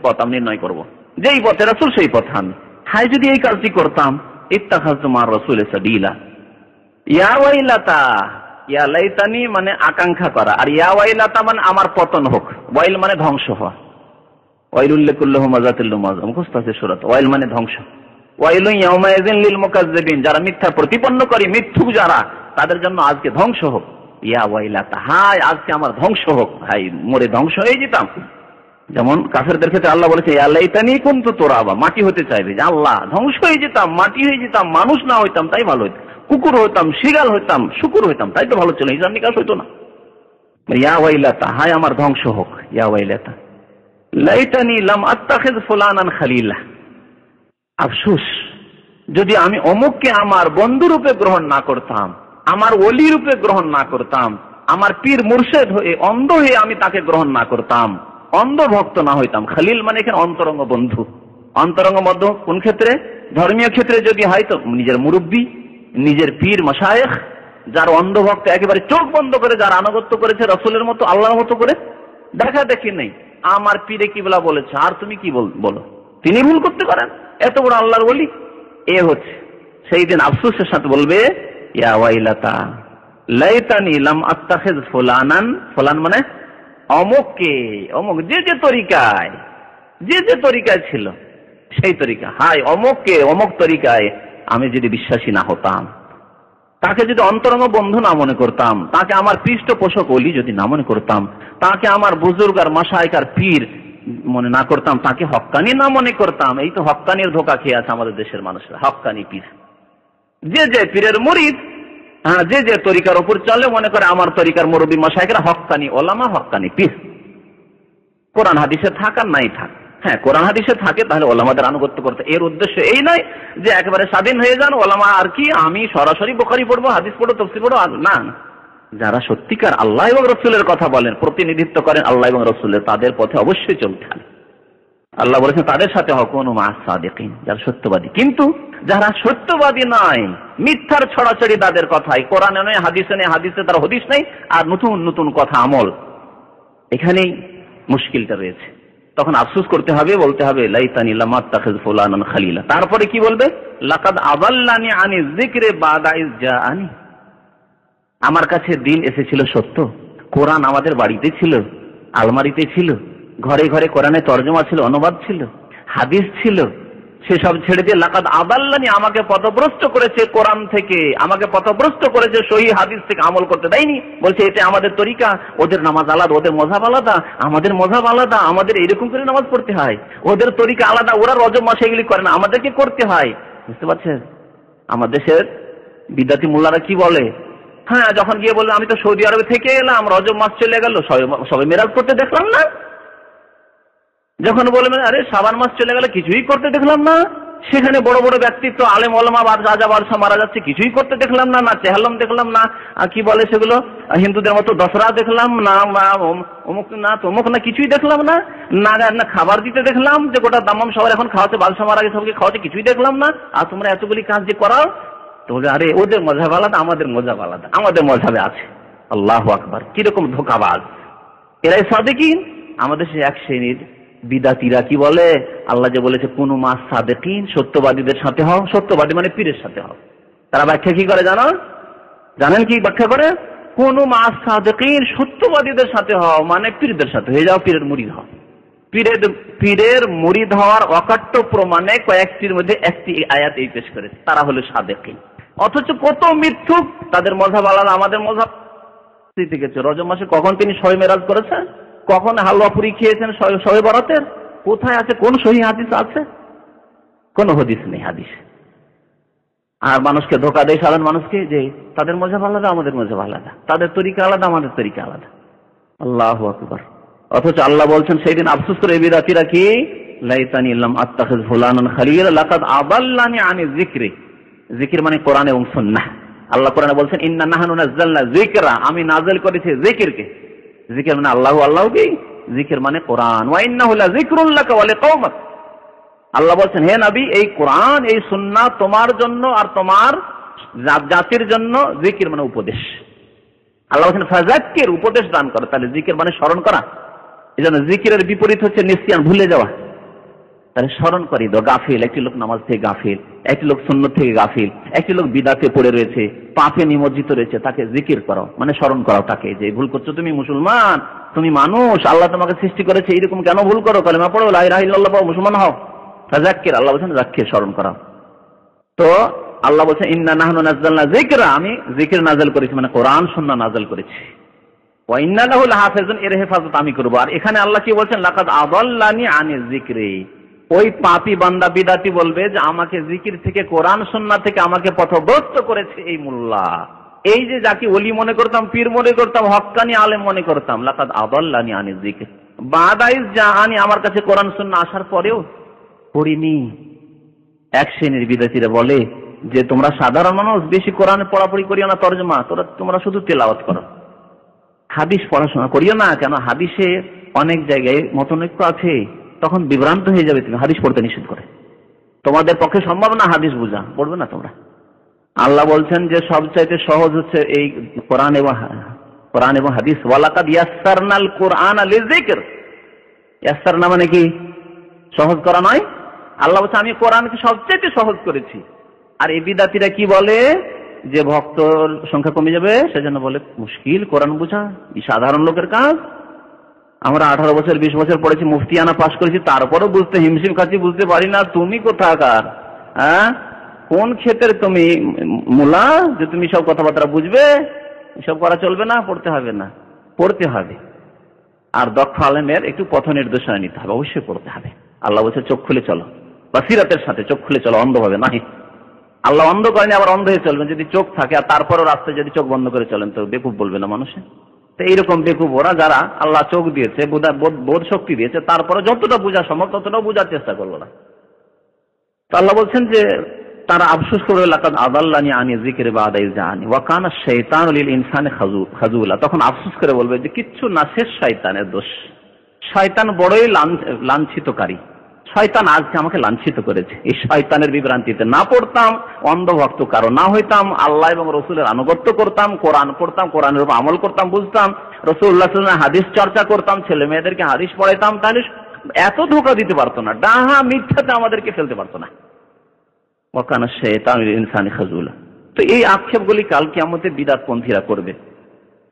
Speaker 1: পথ আমি নির্ণয় করব। যেই পথে রাসুল, সেই পথে আমি। হাই যদি এই কাজটি করতাম ইত্তাখাজ তোমার রসুল সাবিলা। ইয়াওয়াইলাতা ইয়া লাইতানি মানে আকাঙ্ক্ষা করা, আর ইয়া ওয়াইলাতা মানে আমার পতন হোক। ওয়াইল মানে ধ্বংস হওয়া। ওয়াইল উল্লেকুল্লাহ মাজাতুল্লাহ মাজা মুখস্থ আছে সুরত। ওয়াইল মানে ধ্বংস। ওয়াইল ইয়াউমাইজিন লিল মুকাজ্জিবিন যারা মিথ্যা প্রতিপন্ন করি, মিথ্যুক যারা, তাদের জন্য আজকে ধ্বংস হোক। ইয়া ওয়াইলাতা হাই আজকে আমার ধ্বংস হোক, ভাই, মরে ধ্বংস হয়ে যেতাম। যেমন কাফেরদের ক্ষেত্রে আল্লাহ বলেছে আল্লাহ কিন্তু তোরা আবার মাটি হতে চাইবে। যে আল্লাহ, ধ্বংস হয়ে যেতাম, মাটি হয়ে যেতাম, মানুষ না হইতাম, তাই ভালো হইতাম কুকুর হইতাম শিগাল হইতাম, শুকুর হইতাম, তাই তো ভালো ছিল, হিসাব নিকাশ হইতো না। ইয়া ওয়াইলাতা হাই আমার ধ্বংস হোক, ইয়া ওয়াইলাতা লাইতানি লাম আত্তাখিজ ফুলানান খালিলা আফসুস, যদি আমি অমুককে আমার বন্ধুরূপে গ্রহণ না করতাম আমার ওলি রূপে গ্রহণ না করতাম। আমার পীর মুর্শেদ হয়ে, অন্ধ হয়ে আমি তাকে গ্রহণ না করতাম। অন্ধ ভক্ত না হইতাম। খালিল মানে এখানে অন্তরঙ্গ বন্ধু। অন্তরঙ্গ বন্ধু কোন ক্ষেত্রে? ধর্মীয় ক্ষেত্রে যদি হয় তো নিজের মুরব্বী, নিজের পীর, মশায়েখ, যার অন্ধভক্ত একেবারে চোখ বন্ধ করে, যার আনুগত্য করেছে রসুলের মতো, আল্লাহর মতো করে, দেখা দেখি নেই। আমার পীরে কি বলা বলেছে, আর তুমি কি বলো তিনি ভুল করতে পারেন। এত বড় আল্লাহর বলি এ হচ্ছে। সেই দিন আফসোসের সাথে বলবে মানে অমুককে, অমুক, যে যে তরিকায়, যে যে তরিকায় ছিল, সেই তরিকা। হাই অমুককে, অমুক তরিকায় আমি যদি বিশ্বাসী না হতাম, তাকে যদি অন্তরঙ্গ বন্ধু না মনে করতাম, তাকে আমার পৃষ্ঠপোষক অলি যদি না মনে করতাম, তাকে আমার বুজুর্গ আর মাসায়কার পীর মনে না করতাম, তাকে হকানি না মনে করতাম, এই তো হকানির ধোকা খেয়ে আছে আমাদের দেশের মানুষরা হকানি পীর। যে যে পীরের মরিদ হ্যাঁ যে যে তরিকার উপর চলে, মনে করে আমার তরিকার মুরব্বী মশাইকরা হকানি ওলামা হকানি পীর। কোরআন হাদিসে থাক আর নাই থাক। হ্যাঁ কোরআন হাদিসে থাকে, তাহলে ওলামাদের আনুগত্য করতে এর উদ্দেশ্য এই নয় যে একেবারে স্বাধীন হয়ে যান, ওলামা আর কি, আমি সরাসরি বোখারি পড়ব, হাদিস পড়ব তফসি পড়ব না। যারা সত্যিকার আল্লাহ এবং রসুলের কথা বলেন, প্রতিনিধিত্ব করেন আল্লাহ এবং রসুলের, তাদের পথে অবশ্যই চলতে হবে। আল্লাহ বলেছেন, তাদের সাথে হকুন সাদেকিন, যারা সত্যবাদী। কিন্তু যারা সত্যবাদী নয়, মিথ্যার ছড়াছড়ি তাদের কথাই। কোরআনে নয়, হাদিসে নেই হাদিসে তার হদিস নেই, আর নতুন নতুন কথা, আমল। এখানেই মুশকিলটা রয়েছে। তখন আফসুস করতে হবে, বলতে হবে খালিলা। তারপরে কি বলবে? আনি ইজ জাআনি। আমার কাছে দিন এসেছিল সত্য। কোরআন আমাদের বাড়িতে ছিল, আলমারিতে ছিল ঘরে ঘরে কোরআনে তর্জমা ছিল, অনুবাদ ছিল, হাদিস ছিল, সেসব ছেড়ে দিয়ে লাকাদ আদাল্লানি, আমাকে পথভ্রষ্ট করেছে কোরআন থেকে, আমাকে পথভ্রষ্ট করেছে সহি হাদিস থেকে আমল করতে দেয়নি। বলছে এটা আমাদের তরিকা, ওদের নামাজ আলাদা, ওদের মজাব আলাদা, আমাদের মজাব আলাদা, আমাদের এরকম করে নামাজ পড়তে হয়। ওদের তরিকা আলাদা, ওরা রজব মাসে এগুলি করে না, আমাদেরকে করতে হয়। বুঝতে পারছেন? আমার দেশের বিদ্যার্থী মোল্লারা কি বলে? হ্যাঁ যখন গিয়ে বলল, আমি তো সৌদি আরবে থেকে এলাম, রজব মাস চলে গেল সবাই মেরাজ করতে দেখলাম না। যখন বলবেন আরে সাবান মাস চলে গেলে, কিছুই করতে দেখলাম না। সেখানে বড় বড় ব্যক্তিত্ব, আলেম অলমা বাদ রাজা, বাদশাহ মারা যাচ্ছে, কিছুই করতে দেখলাম না না চেহালম দেখলাম না কি বলে সেগুলো? হিন্দুদের মতো দশরা দেখলাম না অমুক না, তমুক না, কিছুই দেখলাম না না না খাবার দিতে দেখলাম, যে গোটা দামাম সবার এখন খাওয়াতে বাদশাহ মারা গেছে সবকে খাওয়াতে কিছুই দেখলাম না, আর তোমরা এতগুলি কাজ যে করাও তো আরে, ওদের মজাব আলাদা, আমাদের মজাব আলাদা, আমাদের মজাবে আছে। আল্লাহ আকবার, কীরকম ধোকাবাজ। এরাই সাদেকিন, আমাদের সে এক শ্রেণির বিদাতিরা কি বলে? আল্লাহ যে বলেছে, কোন মাস সাদে সাদেকিন, সত্যবাদীদের সাথে হও। সত্যবাদী মানে পীরের সাথে হও। তারা ব্যাখ্যা কি করে জানো? জানেন কি ব্যাখ্যা করে? কোন মাস সাদেকিন, সত্যবাদীদের সাথে হও। মানে পীরদের সাথে। হয়ে যাও পীরের মুড়ি হও। পীরের পীরের মুড়িদ হওয়ার অকাট্য প্রমাণে কয়েকটির মধ্যে একটি আয়াত এই পেশ করেছে। তারা হলো সাদেকিন। অথচ কত মিথ্যুক তাদের মজাব আলাদা। আমাদের মজাব গেছে রজব মাসে কখন তিনি শয় মেরাজ করেছেন? কখন হালুয়া পুরি খেয়েছেন শবে বরাতের? কোথায় আছে? কোন সহি হাদিস আছে? কোন হদিস নেই হাদিস। আর মানুষকে ধোকা দেয় সাধারণ মানুষকে যে তাদের মজা আলাদা, আমাদের মজা আলাদা। তাদের তরিকা আলাদা, আমাদের তরিকা আলাদা। আল্লাহ আকবর। অথচ আল্লাহ বলছেন সেই দিন আফসুস করে বিরাতিরা কি? লাইতানি ইল্লাম আত্তাখিজ ফুলানান খালিল, লাকাদ আদাল্লানি আনি যিকরি। জিকির মানে কোরআন এবং সুন্নাহ। আল্লাহ কোরআনে বলছেন, ইন্না নাহানু নাযালনা আমি নাযিল করেছি জিকিরকে জিকির মানে আল্লাহ আল্লাহ কি জিকির মানে কোরআন। আল্লাহ বলছেন, হে নবী, এই কোরআন, এই সুন্নাহ তোমার জন্য আর তোমার জাতির জন্য জিকির মানে উপদেশ। আল্লাহ বলছেন ফাজাক্কির উপদেশ দান করো। তাহলে জিকির মানে স্মরণ করা। এই জন্য জিকিরের বিপরীত হচ্ছে নিশ্চিয়ান ভুলে যাওয়া। তাহলে স্মরণ করি দো গাফিল, একটি লোক নামাজ থেকে গাফিল। একটি লোক শূন্য থেকে গাফিল, একটি লোক বিদাতে পড়ে রয়েছে, পাপে নিমজ্জিত রয়েছে, তাকে জিকির করো মানে স্মরণ করো তাকে যে ভুল করছ তুমি মুসলমান, তুমি মানুষ, আল্লাহ তোমাকে সৃষ্টি করেছে, এইরকম কেন ভুল করো? কালেমা পড়ো লাইরাহিল্লাহ পাও মুসলমান হও। জাক্কির, আল্লাহ বলছেন জাক্কির, স্মরণ করা। তো আল্লাহ বলছেন, ইন্না নাহনু নাজ্জালনা যিকরা আমি জিকির নাজেল করেছি মানে কোরআন, সুন্নাহ নাজেল করেছি। ইন্না এর হেফাজত আমি করব। আর এখানে আল্লাহ কি বলছেন? লাকাদ আদাল্লানি আনি যিকরি ওই পাপি বান্দা বিদাতি বলবে যে আমাকে জিকির থেকে, কোরআন সন্না থেকে আমাকে পথভ্রষ্ট করেছে এই মোল্লা। এই যে যাকে অলি মনে করতাম, পীর মনে করতাম, হকানি আলেম মনে করতাম, লাকাদ আদাল্লানি আনি জিকির। বাদাইজ যা আনি আমার কাছে কোরআন সন্না আসার পরেও পড়িনি। এক শ্রেণির বিদাতিরা বলে যে, তোমরা সাধারণ মানুষ, বেশি কোরআনে পড়াপড়ি করিও না, তর্জমা। তোরা, তোমরা শুধু তেলাওয়াত করো। হাদিস পড়াশোনা করিও না, কেন হাদিসে অনেক জায়গায় মতনৈক্য আছে। তখন বিভ্রান্ত হয়ে যাবে তুমি, হাদিস পড়তে নিষেধ করে। তোমাদের পক্ষে সম্ভব না হাদিস বুঝা, পড়বে না তোমরা। আল্লাহ বলছেন যে, সবচাইতে সহজ হচ্ছে এই কোরআন এবং কোরআন এবং হাদিস। ইয়াসসারনাল কোরআন লিযিকর। ইয়াসসারনা মানে কি? সহজ করা নয়। আল্লাহ বলছে, আমি কোরআনকে সবচেয়ে সহজ করেছি। আর এই বিদাতিরা কি বলে? যে ভক্তর সংখ্যা কমে যাবে, সেজন্য বলে, মুশকিল কোরআন বোঝা সাধারণ লোকের কাজ। আমরা আঠারো বছর, বিশ বছর পড়েছি, মুফতিয়ানা পাশ করেছি, তারপরেও বুঝতে হিমশিম খাচ্ছি, বুঝতে পারি না, তুমি কোথাকার? হ্যাঁ? কোন ক্ষেত্রে তুমি মূলা, যে তুমি সব কথাবার্তা বুঝবে? এসব করা চলবে না, পড়তে হবে না। পড়তে হবে। আর দক্ষ আলেমের একটু পথ নির্দেশনা নিতে হবে, অবশ্যই পড়তে হবে। আল্লাহ বলছে, চোখ খুলে চলো। বা সিরাতের সাথে চোখ খুলে চলো, অন্ধ হবে, নাহি। আল্লাহ অন্ধ করেনি, আবার অন্ধ হয়ে চলবেন। যদি চোখ থাকে, আর তারপরও রাস্তায় যদি চোখ বন্ধ করে চলেন, তো বেকুব বলবে না মানুষে। তো এইরকম বেকুব ওরা যারা আল্লাহ চোখ দিয়েছে, বোধ শক্তি দিয়েছে, তারপরে যতটা বোঝা সম্ভব ততটা বোঝার চেষ্টা করল না। আল্লাহ বলছেন যে, তারা আফসোস করে, লাকাদ আদাল্লানি আনি জিকির বা আদাই জানি ওয়াকানা শৈতান ইনসানে খাজুলা। তখন আফসোস করে বলবে যে, কিচ্ছু না, শেষ শয়তানের দোষ। শয়তান বড়ই লাঞ্ছিতকারী। শয়তান আজকে আমাকে লাঞ্ছিত করেছে। এই শয়তানের বিভ্রান্তিতে না পড়তাম, অন্ধভক্ত কারও না হইতাম, আল্লাহ এবং রসুলের আনুগত্য করতাম, কোরআন পড়তাম, কোরআনের উপর আমল করতাম, বুঝতাম, রসুল্লাহ হাদিস চর্চা করতাম, ছেলে মেয়েদেরকে হাদিস পড়াইতাম, তাহলে এত ধোকা দিতে পারতো না, ডাহা মিথ্যাতে আমাদেরকে ফেলতে পারতো না। ওকানা শেতান ইনসানি খাজুলা। তো এই আক্ষেপগুলি কালকে আমাদের বিদাতপন্থীরা করবে।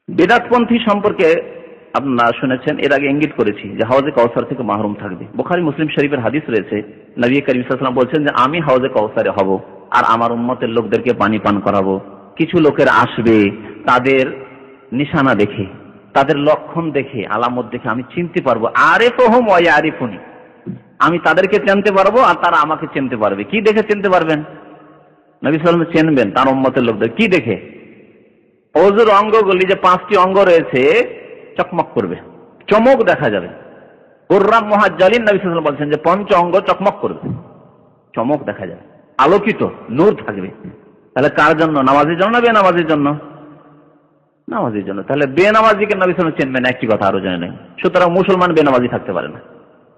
Speaker 1: বিদাতপন্থী সম্পর্কে আপনারা শুনেছেন, এর আগে ইঙ্গিত করেছি যে হাউজে কৌসার থেকে মাহরুম থাকবে। বোখারি, মুসলিম শরীফের হাদিস রয়েছে, নবী করিম সাল্লাম বলছেন যে, আমি হাউজে কৌসারে হব আর আমার উম্মতের লোকদেরকে পানি পান করাবো। কিছু লোকের আসবে, তাদের নিশানা দেখে, তাদের লক্ষণ দেখে, আলামত দেখে আমি চিনতে পারব। আরে ফোহম আরিফুনি আমি তাদেরকে চিনতে পারব আর তারা আমাকে চিনতে পারবে। কি দেখে চিনতে পারবেন? নবী সালাম চিনবেন তার উম্মতের লোকদের। কি দেখে? অজুর অঙ্গগুলি যে পাঁচটি অঙ্গ রয়েছে চকমক করবে। চমক দেখা যাবে। গোর্রাম মহাজালিন নবী বলছেন যে, পঞ্চ অঙ্গ চকমক করবে। চমক দেখা যাবে। আলোকিত, নূর থাকবে। তাহলে কার জন্য? নামাজের জন্য না বেনামাজির জন্য? নামাজের জন্য। তাহলে বেনামাজিকে নবী সালাম চিনবেন একটি কথা আরও জানে নেই সুতরাং মুসলমান বেনামাজি থাকতে পারে না।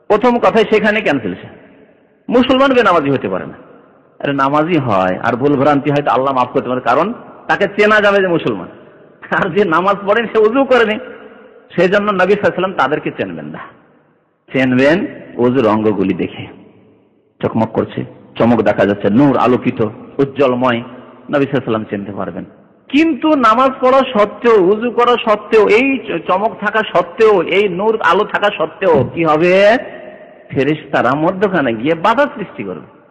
Speaker 1: প্রথম কথাই সেখানে ক্যান্সেল মুসলমান বেনামাজি হতে পারে না। আরে নামাজি হয়, আর ভুল ভ্রান্তি হয়তো আল্লাহ মাফ করতে পারে। কারণ তাকে চেনা যাবে যে মুসলমান। আর যে নামাজ পড়েন সে উজু করেনি সেই জন্য নবী সাল্লাম তাদেরকে চেনবেন না। চেনবেন উজুর অঙ্গগুলি দেখে। চকমক করছে, চমক দেখা যাচ্ছে, নূর আলোকিত, উজ্জ্বলময়। নবী সাল্লাম চিনতে পারবেন। কিন্তু নামাজ পড়া সত্ত্বেও, উজু করা সত্ত্বেও, এই চমক থাকা সত্ত্বেও, এই নূর আলো থাকা সত্ত্বেও কি হবে? ফেরিস তারা মধ্যখানে গিয়ে বাধা সৃষ্টি করবে।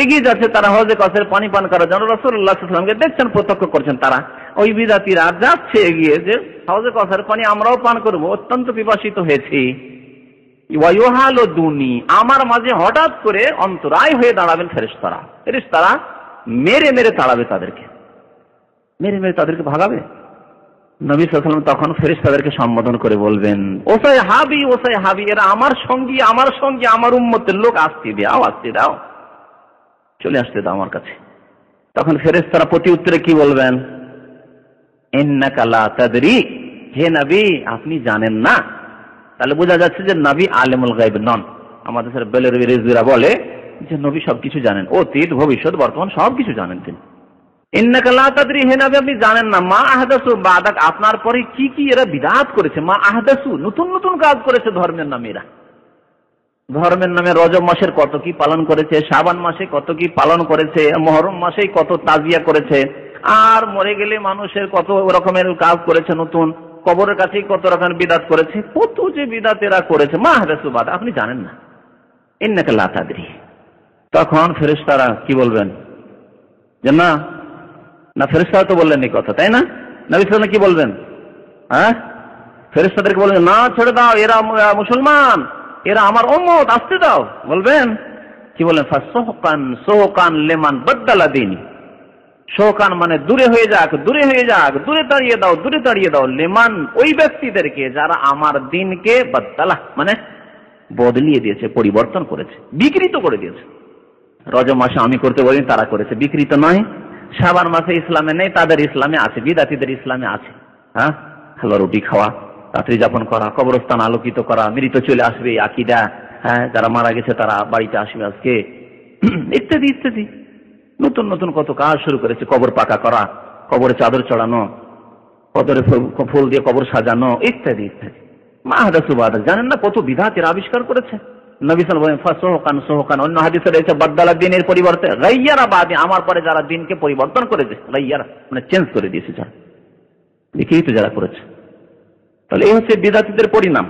Speaker 1: এগিয়ে যাচ্ছে তারা হজে কসের পানি পান করার জন্য। রসুল্লাহামকে দেখছেন, প্রত্যক্ষ করছেন তারা। ওই বিদাতিরা যাচ্ছে এগিয়ে যে হজে কসের পানি আমরাও পান করব, অত্যন্ত পিপাসিত হয়েছি। দুনি, আমার মাঝে হঠাৎ করে অন্তরায় হয়ে দাঁড়াবেন ফেরেস্তারা ফেরেস্তারা মেরে মেরে তাড়াবে তাদেরকে। মেরে মেরে তাদেরকে ভাগাবে? নবী সাল্লাম তখন ফেরিস তাদেরকে সম্বোধন করে বলবেন, ওসাই হাবি ওসাই হাবি, এরা আমার সঙ্গী আমার সঙ্গী, আমার উম্মতের লোক, আসতে দাও আসতে দাও। চলে আসতে দাও আমার কাছে। তখন ফেরেস তারা প্রতি উত্তরে কি বলবেন? হে নবী, আপনি জানেন না। তাহলে বোঝা যাচ্ছে যে নবী আলেমুল গাইব নন। আমাদের বেলের রেজুরা বলে যে নবী সবকিছু জানেন। অতীত, ভবিষ্যৎ, বর্তমান সবকিছু জানেন তিনি। আপনি জানেন না। মা আহদাসু বাদাক, আপনার পরে কি কি এরা বিদাত করেছে? মা আহদাসু, নতুন নতুন কাজ করেছে ধর্মের নামে এরা। ধর্মের নামে রজব মাসের কত কি পালন করেছে সাবান মাসে কত কি পালন করেছে, মহরম মাসে কত তাজিয়া করেছে। আর মরে গেলে মানুষের কত রকমের কাজ করেছে নতুন, কবরের কাছে কত রকমের বিদাত করেছে, কত যে বিদাত এরা করেছে। মা আপনি জানেন না। ইন্নাকে লাতাদি তখন ফেরেশতারা কি বলবেন? যে না না ফেরেস্তা তো বললেন এই কথা, তাই না? নবী কি বলবেন? হ্যাঁ? ফেরেস্তাদেরকে বলবেন না, ছেড়ে দাও, এরা মুসলমান, এরা আমার অমত আসতে দাও। বলবেন? কি বলেন সোহকান সোহকান লেমান বদ্দালা দিন। সোহকান মানে দূরে হয়ে যাক, দূরে হয়ে যাক, দূরে তাড়িয়ে দাও, দূরে তাড়িয়ে দাও লেমান ওই ব্যক্তিদেরকে যারা আমার দিনকে বদ্দালা মানে বদলিয়ে দিয়েছে, পরিবর্তন করেছে, বিকৃত করে দিয়েছে। রজ মাসে আমি করতে বলি তারা করেছে, বিকৃত নয়। সাবান মাসে ইসলামে নেই, তাদের ইসলামে আছে, বিদাতিদের ইসলামে আছে। হ্যাঁ? হালুয়া রুটি খাওয়া, রাত্রি যাপন করা, কবরস্থান আলোকিত করা, মৃত চলে আসবে আকিদা। হ্যাঁ যারা মারা গেছে তারা বাড়িতে আসবে আজকে। ইত্যাদি ইত্যাদি। নতুন নতুন কত কাজ শুরু করেছে, কবর পাকা করা, কবরে চাদর চড়ানো, কদরে ফুল দিয়ে কবর সাজানো, ইত্যাদি ইত্যাদি। মাহাদাসুবাদ জানেন না কত বিধাতের আবিষ্কার করেছে? নবী সোহকান সোহকান, অন্য পরিবর্তে বাদে, আমার পরে যারা দিনকে পরিবর্তন করেছে মানে চেঞ্জ করে দিয়েছে দেখেই তো যারা করেছে। তাহলে এই হচ্ছে পরিণাম।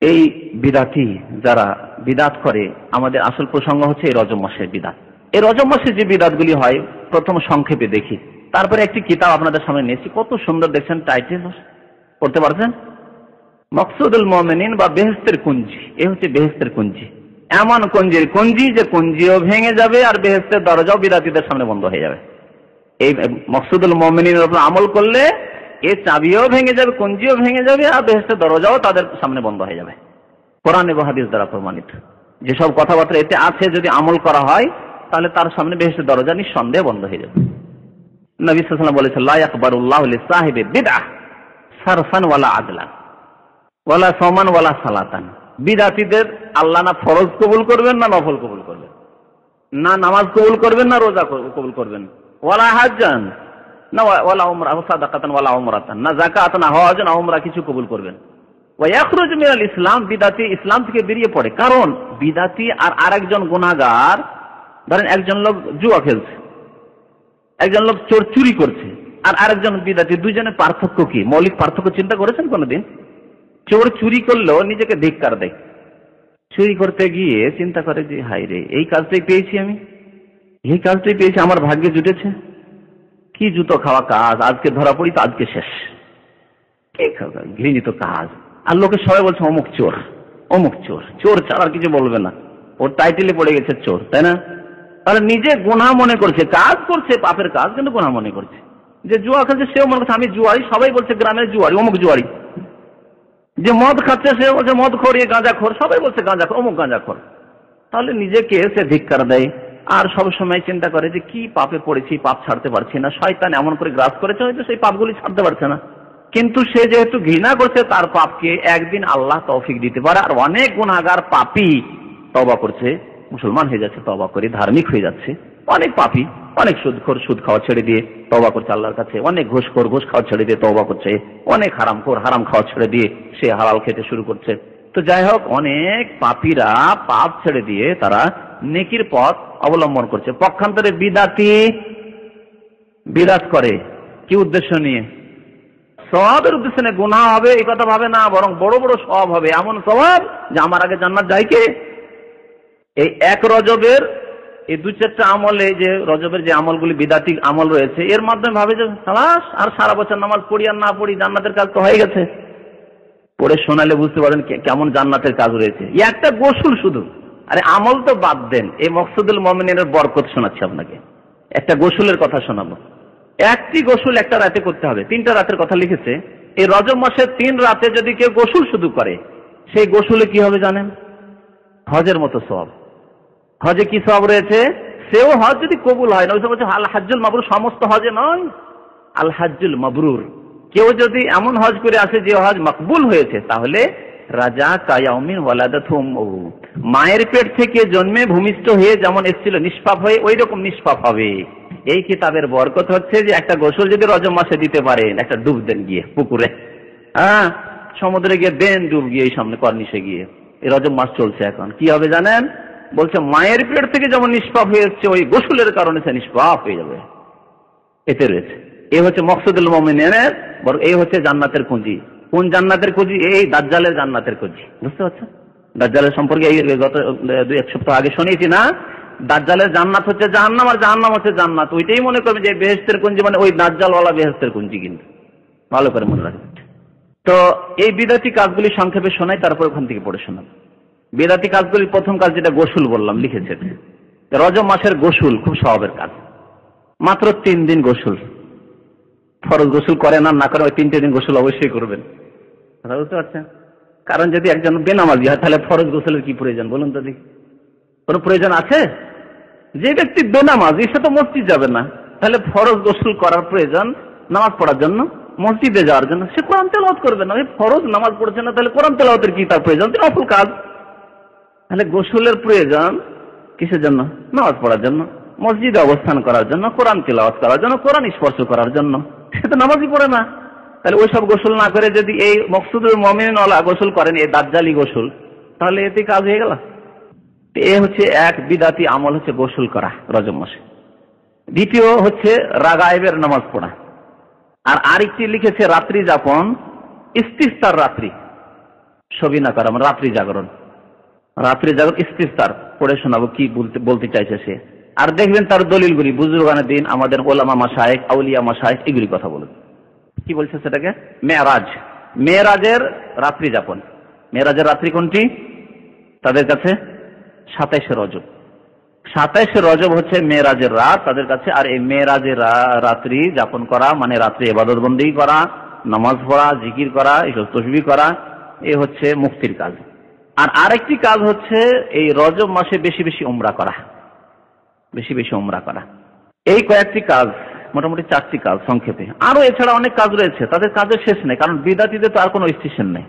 Speaker 1: এই বিদাতি যারা বিদাত করে, আমাদের আসল প্রসঙ্গ হচ্ছে এই রজম মাসের বিদাত। রজম মাসে যে বিদাতগুলি হয়, প্রথম সংক্ষেপে দেখি। তারপরে একটি কিতাব আপনাদের সামনে নিয়েছি কত সুন্দর দেখছেন টাইটেল। পড়তে পারছেন? মকসুদুল মোমেনিন বা বেহেস্তের কুঞ্জি। এ হচ্ছে বেহেস্তের কুঞ্জি। এমন কুঞ্জির কুঞ্জি যে কুঞ্জিও ভেঙে যাবে আর বেহেস্তের দরজাও বিদাতিদের সামনে বন্ধ হয়ে যাবে। এই মকসুদুল মোমেনিনের উপর আমল করলে এ চাবিও ভেঙে যাবে, কুঞ্জিও ভেঙে যাবে আর বেহেস্তের দরজাও তাদের সামনে বন্ধ হয়ে যাবে। কোরআন এবং হাদিস দ্বারা প্রমাণিত। যেসব কথাবার্তা এতে আছে, যদি আমল করা হয় তাহলে তার সামনে বেহেস্তের দরজা নিঃসন্দেহে বন্ধ হয়ে যাবে। নবী সাল্লাম বলেছে লা আকবরুল্লাহ সাহেবে বিদা সারফান ওয়ালা আদলান ওয়ালা সমান ওয়ালা সালাতান। বিদাতিদের আল্লাহ না ফরজ কবুল করবেন, না নফল কবুল করবেন। না নামাজ কবুল করবেন, না রোজা কবুল করবেন। ওয়ালা হাজান না ওয়ালা উমরা সাদাকাতান ওয়ালা উমরাতান, না জাকাত না হজ, না উমরা কিছু কবুল করবেন। ইসলাম, বিদাতি ইসলাম থেকে বেরিয়ে পড়ে। কারণ বিদাতি আর আরেকজন গুনাহগার ধরেন একজন লোক জুয়া খেলছে, একজন লোক চোর চুরি করছে, আর আরেকজন বিদাতি দুজনের পার্থক্য কি? মৌলিক পার্থক্য চিন্তা করেছেন কোনোদিন? চোর চুরি করলেও নিজেকে ধিক্কার দেয়। চুরি করতে গিয়ে চিন্তা করে যে হাই রে, এই কাজটাই পেয়েছি আমি। এই কাজটাই পেয়েছি, আমার ভাগ্যে জুটেছে। কি জুতো খাওয়া কাজ, আজকে ধরা পড়ি তো আজকে শেষ। কি ঘৃণিত কাজ। আর লোকে সবাই বলছে, অমুক চোর অমুক চোর চোর ছাড়া কিছু বলবে না। ওর টাইটেলে পড়ে গেছে চোর, তাই না? তাহলে নিজে গোনা মনে করছে, কাজ করছে, পাপের কাজ কিন্তু গোনা মনে করছে। যে জুয়া খেলছে, সেও মনে করছে, আমি জুয়ারি, সবাই বলছে গ্রামের জুয়ারি, অমুক জুয়ারি। যে মদ খাচ্ছে সে বলছে মদ খোর গাঁজা খোর, সবাই বলছে গাঁজা খোর, অমুক গাঁজা খোর। তাহলে নিজেকে সে ধিক্কার দেয়। আর সব সময় চিন্তা করে যে কি পাপে পড়েছি, পাপ ছাড়তে পারছি না। শয়তান এমন করে গ্রাস করেছে, হয়তো সেই পাপগুলি ছাড়তে পারছে না। কিন্তু সে যেহেতু ঘৃণা করছে, তার পাপকে একদিন আল্লাহ তৌফিক দিতে পারে। আর অনেক গুণাগার পাপি তবা করছে। মুসলমান হয়ে যাচ্ছে তবা করে ধার্মিক হয়ে যাচ্ছে। অনেক পাপি, অনেক সুদখোর, সুদ খাওয়া ছেড়ে দিয়ে তবা করছে আল্লাহর কাছে। অনেক ঘুষখোর ঘুষ খাওয়া ছেড়ে দিয়ে তবা করছে। অনেক হারামখোর হারাম খাওয়া ছেড়ে দিয়ে সে হালাল খেতে শুরু করছে। তো যাই হোক, অনেক পাপীরা পাপ ছেড়ে দিয়ে তারা নেকির পথ অবলম্বন করছে। পক্ষান্তরে বিদাতি বিরাজ করে। কি উদ্দেশ্য নিয়ে? সবের উদ্দেশ্যে গুণা হবে এই কথা ভাবে না, বরং বড় বড় স্বভাব হবে। এমন স্বভাব যে আমার আগে জান্নাত যায় কে? এই এক রজবের এই দু চারটা আমলে যে রজবের যে আমলগুলি বিদাতিক আমল রয়েছে, এর মাধ্যমে ভাবে যে সালাস আর সারা বছর নামাজ পড়ি আর না পড়ি, জান্নাতের কাজ তো হয়ে গেছে। পড়ে শোনালে বুঝতে পারেন কেমন জান্নাতের কাজ রয়েছে। একটা গোসুল শুধু। আরে আমল তো বাদ দেন। এই মকসুদুল মমিনের বরকত শোনাচ্ছি আপনাকে। একটা গোসুলের কথা শোনাবো। একটি গোসুল একটা রাতে করতে হবে। তিনটা রাতের কথা লিখেছে। এই রজব মাসের তিন রাতে যদি কেউ গোসুল শুধু করে, সেই গোসুলে কি হবে জানেন? হজের মতো সব হজে কি সব রয়েছে? সেও হজ যদি কবুল হয় না বলছে, আল হাজুল মাবরুর সমস্ত হজে নয়। আল হাজুল মাবরুর। কেউ যদি এমন হজ করে আসে যে হজ মকবুল হয়েছে, তাহলে রাজা ওয়ালাদাথুম মায়ের পেট থেকে জন্মে ভূমিষ্ঠ হয়ে যেমন এসেছিল নিষ্পাপ হয়ে ওই রকম নিষ্পাপ হবে। এই কিতাবের বরকত হচ্ছে যে একটা গোসল যদি রজম মাসে দিতে পারেন, একটা ডুব দেন গিয়ে পুকুরে। হ্যাঁ সমুদ্রে গিয়ে দেন ডুব গিয়ে এই সামনে কর্নিশে গিয়ে। এই রজম মাস চলছে এখন। কি হবে জানেন? বলছে, মায়ের পেট থেকে যেমন নিষ্পাপ হয়ে ওই গোসলের কারণে সে নিষ্পাপ হয়ে যাবে। এতে রয়েছে। এই হচ্ছে মকসুদুল মমিনের এই হচ্ছে জান্নাতের কুঞ্জি কোন জান্নাতের কুঞ্জি এই দাজ্জালের জান্নাতের কুঁজি বুঝতে পারছেন দাজ্জালের সম্পর্কে এই গত দুই, এক সপ্তাহ আগে শুনিয়েছি না। দাজ্জালের জান্নাত হচ্ছে জাহান্নাম, আর জাহান্নাম হচ্ছে জান্নাত। ওইটাই মনে করবে যে বেহেস্তের কুঞ্জি মানে ওই দাজ্জালওয়ালা বেহেস্তের কুঞ্জি কিন্তু। ভালো করে মনে রাখবেন তো এই বিদাতি কাজগুলি সংক্ষেপে শোনাই, তারপর ওখান থেকে পড়ে শোনাব। বেদাতি কাজগুলির প্রথম কাজ যেটা গোসুল বললাম লিখেছে রজ মাসের গোসুল খুব স্বভাবের কাজ। মাত্র তিন দিন গোসুল। ফরজ গোসুল করেন আর না করে ওই তিনটে দিন গোসুল অবশ্যই করবেন। বুঝতে পারছেন? কারণ যদি একজন বেনামাজি হয়, তাহলে ফরজ গোসলের কি প্রয়োজন? বলুন তো দেখি। কোনো প্রয়োজন আছে? যে ব্যক্তি বেনামাজি, সে তো মসজিদ যাবে না। তাহলে ফরজ গোসল করার প্রয়োজন নামাজ পড়ার জন্য? মসজিদে যাওয়ার জন্য? সে কোরআন তেলাওয়াত করবে না। ফরজ নামাজ পড়ছে না, তাহলে কোরআন তেলাওয়াতের কি তার প্রয়োজন? তিনি অফুল কাজ। তাহলে গোসলের প্রয়োজন কিসের জন্য? নামাজ পড়ার জন্য, মসজিদে অবস্থান করার জন্য, কোরআন তেলাওয়াত করার জন্য, কোরআন স্পর্শ করার জন্য। সে তো নামাজই পড়ে না। তাহলে ওইসব গোসল না করে যদি এই মকসুদুল মমিনওয়ালা গোসল করেন, এই দাজ্জালি গোসল, তাহলে এতে কাজ হয়ে গেল। এ হচ্ছে এক বিদাতি আমল হচ্ছে গোসল করা রজব মাসে। দ্বিতীয় হচ্ছে রাগায়েবের নামাজ পড়া। আর আরেকটি লিখেছে, রাত্রি যাপন ইস্তিস্তার রাত্রি। সবিনা করা মানে রাত্রি জাগরণ। রাত্রি জাগরণ ইস্তিস্তার পড়ে শোনাবো কি বলতে চাইছে সে। আর দেখবেন তার দলিলগুলি, বুজুর্গানের দিন আমাদের ওলামা মাসায়েক আউলিয়া মাসায়েক এগুলি কথা বলুন। কি বলছে সেটাকে? মেয়ারাজ। মেয়েরাজের রাত্রি যাপন। মেয়েরাজের রাত্রি কোনটি? তাদের কাছে সাতাইশে রজব। সাতাইশে রজব হচ্ছে মেয়েরাজের রাত। তাদের কাছে আর এই মেয়েরাজের রাত্রি যাপন করা মানে রাত্রি এবাদত বন্দি করা, নামাজ পড়া, জিকির করা এইসব তসবি করা, এ হচ্ছে মুক্তির কাজ। আর আরেকটি কাজ হচ্ছে এই রজব মাসে বেশি বেশি উমরা করা। বেশি বেশি উমরা করা। এই কয়েকটি কাজ, মোটামুটি চারটি কাজ সংক্ষেপে। আরও এছাড়া অনেক কাজ রয়েছে, তাদের কাজের শেষ নেই, কারণ বিদাতিতে তো আর কোনো স্টেশন নেই।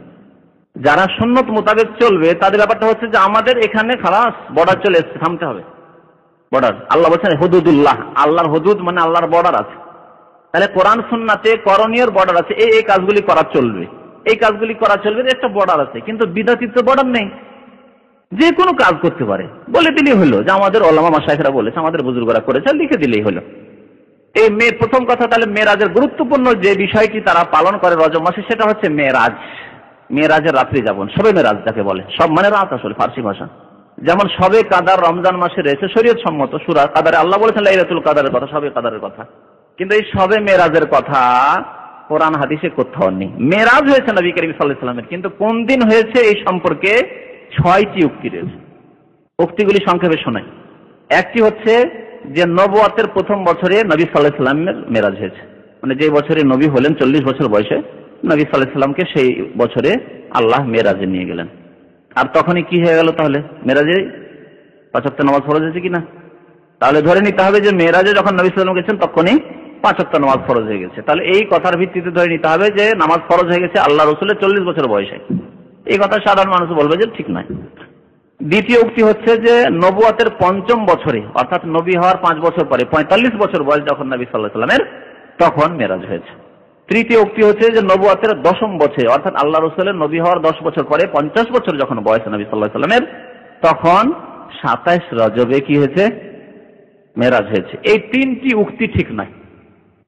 Speaker 1: যারা সুন্নত মোতাবেক চলবে, তাদের ব্যাপারটা হচ্ছে যে আমাদের এখানে খালাস বর্ডার চলে এসছে, থামতে হবে। বর্ডার আল্লাহ বলছেন হদুদুল্লাহ, আল্লাহর হদুদ মানে আল্লাহর বর্ডার আছে। তাহলে কোরআন সুন্নাতে করণীয় বর্ডার আছে, এই এই কাজগুলি করা চলবে। এই কাজগুলি করা চলবে একটা বর্ডার আছে। কিন্তু বিদাতির তো বর্ডার নেই। যে কোনো কাজ করতে পারে। বলে দিলেই হলো, যে আমাদের ওলামা মাসাইখরা বলেছে, আমাদের বুজুর্গরা করেছে, লিখে দিলেই হলো। এই মেয়ের প্রথম কথা তাহলে মেয়েরাজের গুরুত্বপূর্ণ যে বিষয়টি তারা পালন করে রজব মাসে, সেটা হচ্ছে মেয়েরাজ। মেয়েরাজের রাত্রি যাপন, সবে মেয়েরাজ যাকে বলে। সব মানে রাত আসলে, ফার্সি ভাষা। যেমন সবে কাদার রমজান মাসে রয়েছে শরীয়ত সম্মত সুরা কাদারে, আল্লাহ বলেছেন, লাইলাতুল কাদারের কথা, সবে কাদারের কথা। কিন্তু এই সবে মেয়েরাজের কথা কোরআন হাদিসে কোথাও নেই। মেরাজ হয়েছে নবী করিম সাল্লাহ সাল্লামের কিন্তু কোন দিন হয়েছে এই সম্পর্কে ছয়টি উক্তি রয়েছে। উক্তিগুলি সংক্ষেপে শোনাই। একটি হচ্ছে যে নবাতের প্রথম বছরে নবী সাল্লাহ সাল্লামের মেরাজ হয়েছে। মানে যে বছরে নবী হলেন চল্লিশ বছর বয়সে, নবী সাল্লাহ সাল্লামকে সেই বছরে আল্লাহ মেরাজে নিয়ে গেলেন। আর তখনই কি হয়ে গেল তাহলে? মেরাজে পাঁচক্ত নামাজ ফরজ হয়েছে কিনা? তাহলে ধরে নিতে হবে যে মেয়েরাজে যখন নবী সাল্লাম গেছেন, তখনই পাঁচক্ত নামাজ ফরজ হয়ে গেছে। তাহলে এই কথার ভিত্তিতে ধরে নিতে হবে যে নামাজ ফরজ হয়ে গেছে, আল্লাহ রসুলের চল্লিশ বছর বয়সে। এই কথা সাধারণ মানুষ বলবে যে ঠিক নয়। দ্বিতীয় উক্তি হচ্ছে যে নবুয়াতের পঞ্চম বছরে, অর্থাৎ নবী হওয়ার পাঁচ বছর পরে, পঁয়তাল্লিশ বছর বয়স যখন নবী সাল্লাহ সাল্লামের তখন মেরাজ হয়েছে। তৃতীয় উক্তি হচ্ছে যে নবুয়াতের দশম বছরে, অর্থাৎ আল্লাহ রসুলের নবী হওয়ার দশ বছর পরে, পঞ্চাশ বছর যখন বয়স নবী সাল্লাহ সাল্লামের তখন সাতাইশ রজবে কি হয়েছে? মেরাজ হয়েছে। এই তিনটি উক্তি ঠিক নয়।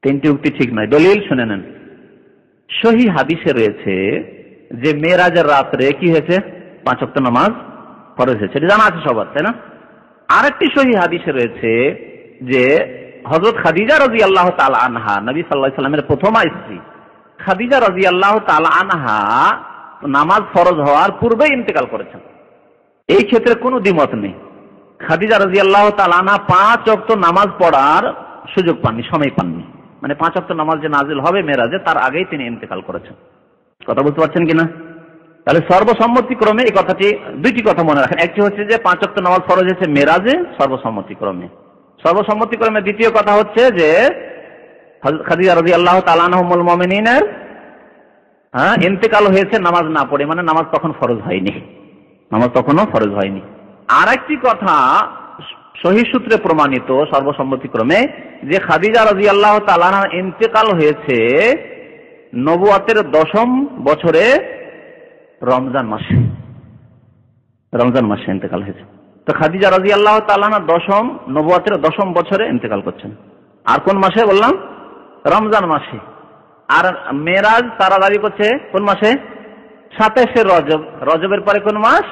Speaker 1: তিনটি উক্তি ঠিক নয়। দলিল শুনে নেন। সহি হাদিসে রয়েছে যে মেয়েরাজের রাত্রে কি হয়েছে? পাঁচ অক্ট নামাজ ফরজ হয়েছে। এটা জানা আছে সবার, তাই না? আরেকটি সহি হাদিসে রয়েছে যে হজরত খাদিজা রাজি আল্লাহ তাল আনহা, নবী সাল্লাহ সাল্লামের প্রথম স্ত্রী, খাদিজা রাজি আল্লাহ তাল আনহা নামাজ ফরজ হওয়ার পূর্বে ইন্তেকাল করেছেন। এই ক্ষেত্রে কোনো দ্বিমত নেই। খাদিজা রাজি আল্লাহ তালানা পাঁচ অক্ত নামাজ পড়ার সুযোগ পাননি, সময় পাননি। মানে পাঁচ অক্ত নামাজ যে নাজিল হবে মেরাজে, তার আগেই তিনি ইন্তেকাল করেছেন। কথা বুঝতে পারছেন কিনা? তাহলে সর্বসম্মতিক্রমে এই কথাটি দুইটি কথা মনে রাখেন। একটি হচ্ছে যে পাঁচ অক্ট নামাজ ফরজ হয়েছে মেরাজে, সর্বসম্মতিক্রমে। সর্বসম্মতিক্রমে দ্বিতীয় কথা হচ্ছে যে খাদিজা রাজি আল্লাহ তালানহমুল মমিনের হ্যাঁ ইন্তেকাল হয়েছে নামাজ না পড়ে মানে নামাজ তখন ফরজ হয়নি। নামাজ তখনও ফরজ হয়নি। আর একটি কথা সহি সূত্রে প্রমাণিত সর্বসম্মতিক্রমে যে খাদিজা রাজি আল্লাহ তালানা ইন্তেকাল হয়েছে নবুয়াতের দশম বছরে রমজান মাসে। রমজান মাসে ইন্তেকাল হয়েছে। তো খাদিজা রাজি আল্লাহ তালানা দশম, নবুয়াতের দশম বছরে ইন্তেকাল করছেন। আর কোন মাসে বললাম? রমজান মাসে। আর মেরাজ তারা দাবি করছে কোন মাসে? সাতাইশে রজব। রজবের পরে কোন মাস?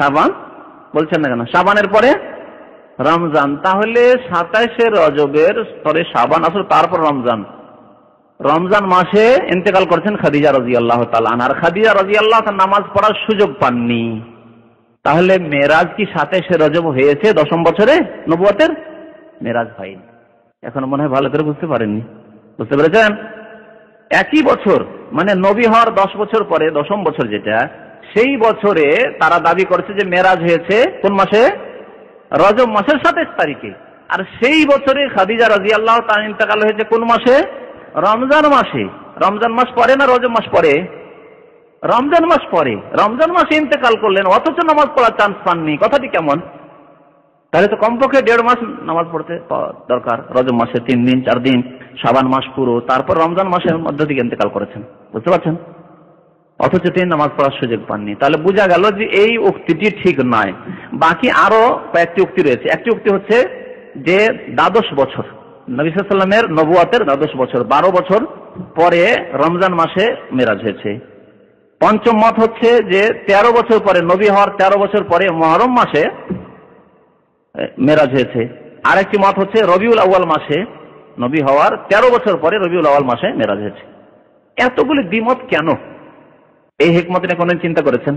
Speaker 1: সাবান বলছেন না কেন? সাবানের পরে রমজান। তাহলে সাতাইশে রজবের পরে সাবান আসলে তারপর রমজান। রমজান মাসে ইন্তেকাল করছেন খাদিজা রাজি আল্লাহ আর খাদিজা রাজি আল্লাহ নামাজ পড়ার সুযোগ পাননি। তাহলে মেরাজ কি সাতাইশে রজব হয়েছে দশম বছরে? নবুয়াতের? মেরাজ হয়নি। এখন মনে হয় ভালো করে বুঝতে পারেননি। বুঝতে পেরেছেন? একই বছর মানে নবী হওয়ার দশ বছর পরে, দশম বছর যেটা সেই বছরে তারা দাবি করছে যে মেরাজ হয়েছে কোন মাসে? রজব মাসের সাতাইশ তারিখে। আর সেই বছরে খাদিজা রাজি আল্লাহ তার ইন্তকাল হয়েছে কোন মাসে? রমজান মাসে। রমজান মাস পরে না রজব মাস পরে রমজান মাস পরে রমজান মাসে ইন্তেকাল করলেন, অথচ নামাজ পড়ার চান্স পাননি। কথাটি কেমন? তাহলে তো কমপক্ষে দেড় মাস নামাজ পড়তে দরকার, রজব মাসে তিন দিন, চার দিন, সাবান মাস পুরো, তারপর রমজান মাসের মধ্য থেকে ইন্তেকাল করেছেন। বুঝতে পারছেন? অথচ তিনি নামাজ পড়ার সুযোগ পাননি। তাহলে বোঝা গেল যে এই উক্তিটি ঠিক নয়। বাকি আরও কয়েকটি উক্তি রয়েছে। একটি উক্তি হচ্ছে যে দ্বাদশ বছর নবিসাল্লামের নবুয়াতের দ্বাদশ বছর, বারো বছর পরে রমজান মাসে মেরাজ হয়েছে। পঞ্চম মত হচ্ছে যে তেরো বছর পরে, নবী হওয়ার তেরো বছর পরে মহরম মাসে মেরাজ হয়েছে। আরেকটি মত হচ্ছে রবিউল আউ্য়াল মাসে, নবী হওয়ার তেরো বছর পরে রবিউল আউ্য়াল মাসে মেরাজ হয়েছে। এতগুলি দ্বিমত কেন? এই হেকমত নিয়ে কোনদিন চিন্তা করেছেন?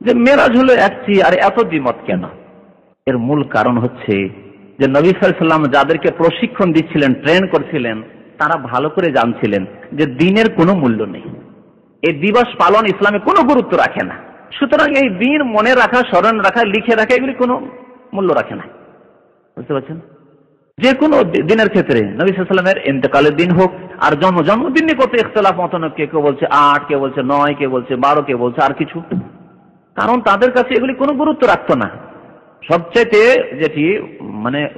Speaker 1: যে মেরাজ হলো একটি, আর এত দ্বিমত কেন? এর মূল কারণ হচ্ছে যে নবী সাল্লাম যাদেরকে প্রশিক্ষণ দিচ্ছিলেন ট্রেন করছিলেন, তারা ভালো করে জানছিলেন যে দিনের কোনো মূল্য নেই। এই দিবস পালন ইসলামে কোনো গুরুত্ব রাখে না। সুতরাং এই দিন মনে রাখা, স্মরণ রাখা, লিখে রাখা, এগুলি কোনো মূল্য রাখে না। বুঝতে পারছেন? যে কোনো দিনের ক্ষেত্রে নবী সাল্লামের ইন্তকালের দিন হোক, আর জন্ম জন্মদিন নিয়ে কত ইখতলাফ মতন কে, কেউ বলছে আট কে বলছে নয় কে বলছে বারো কে বলছে আর কিছু। কারণ তাদের কাছে এগুলি কোনো গুরুত্ব রাখতো না। সবচাইতে যেটি মানে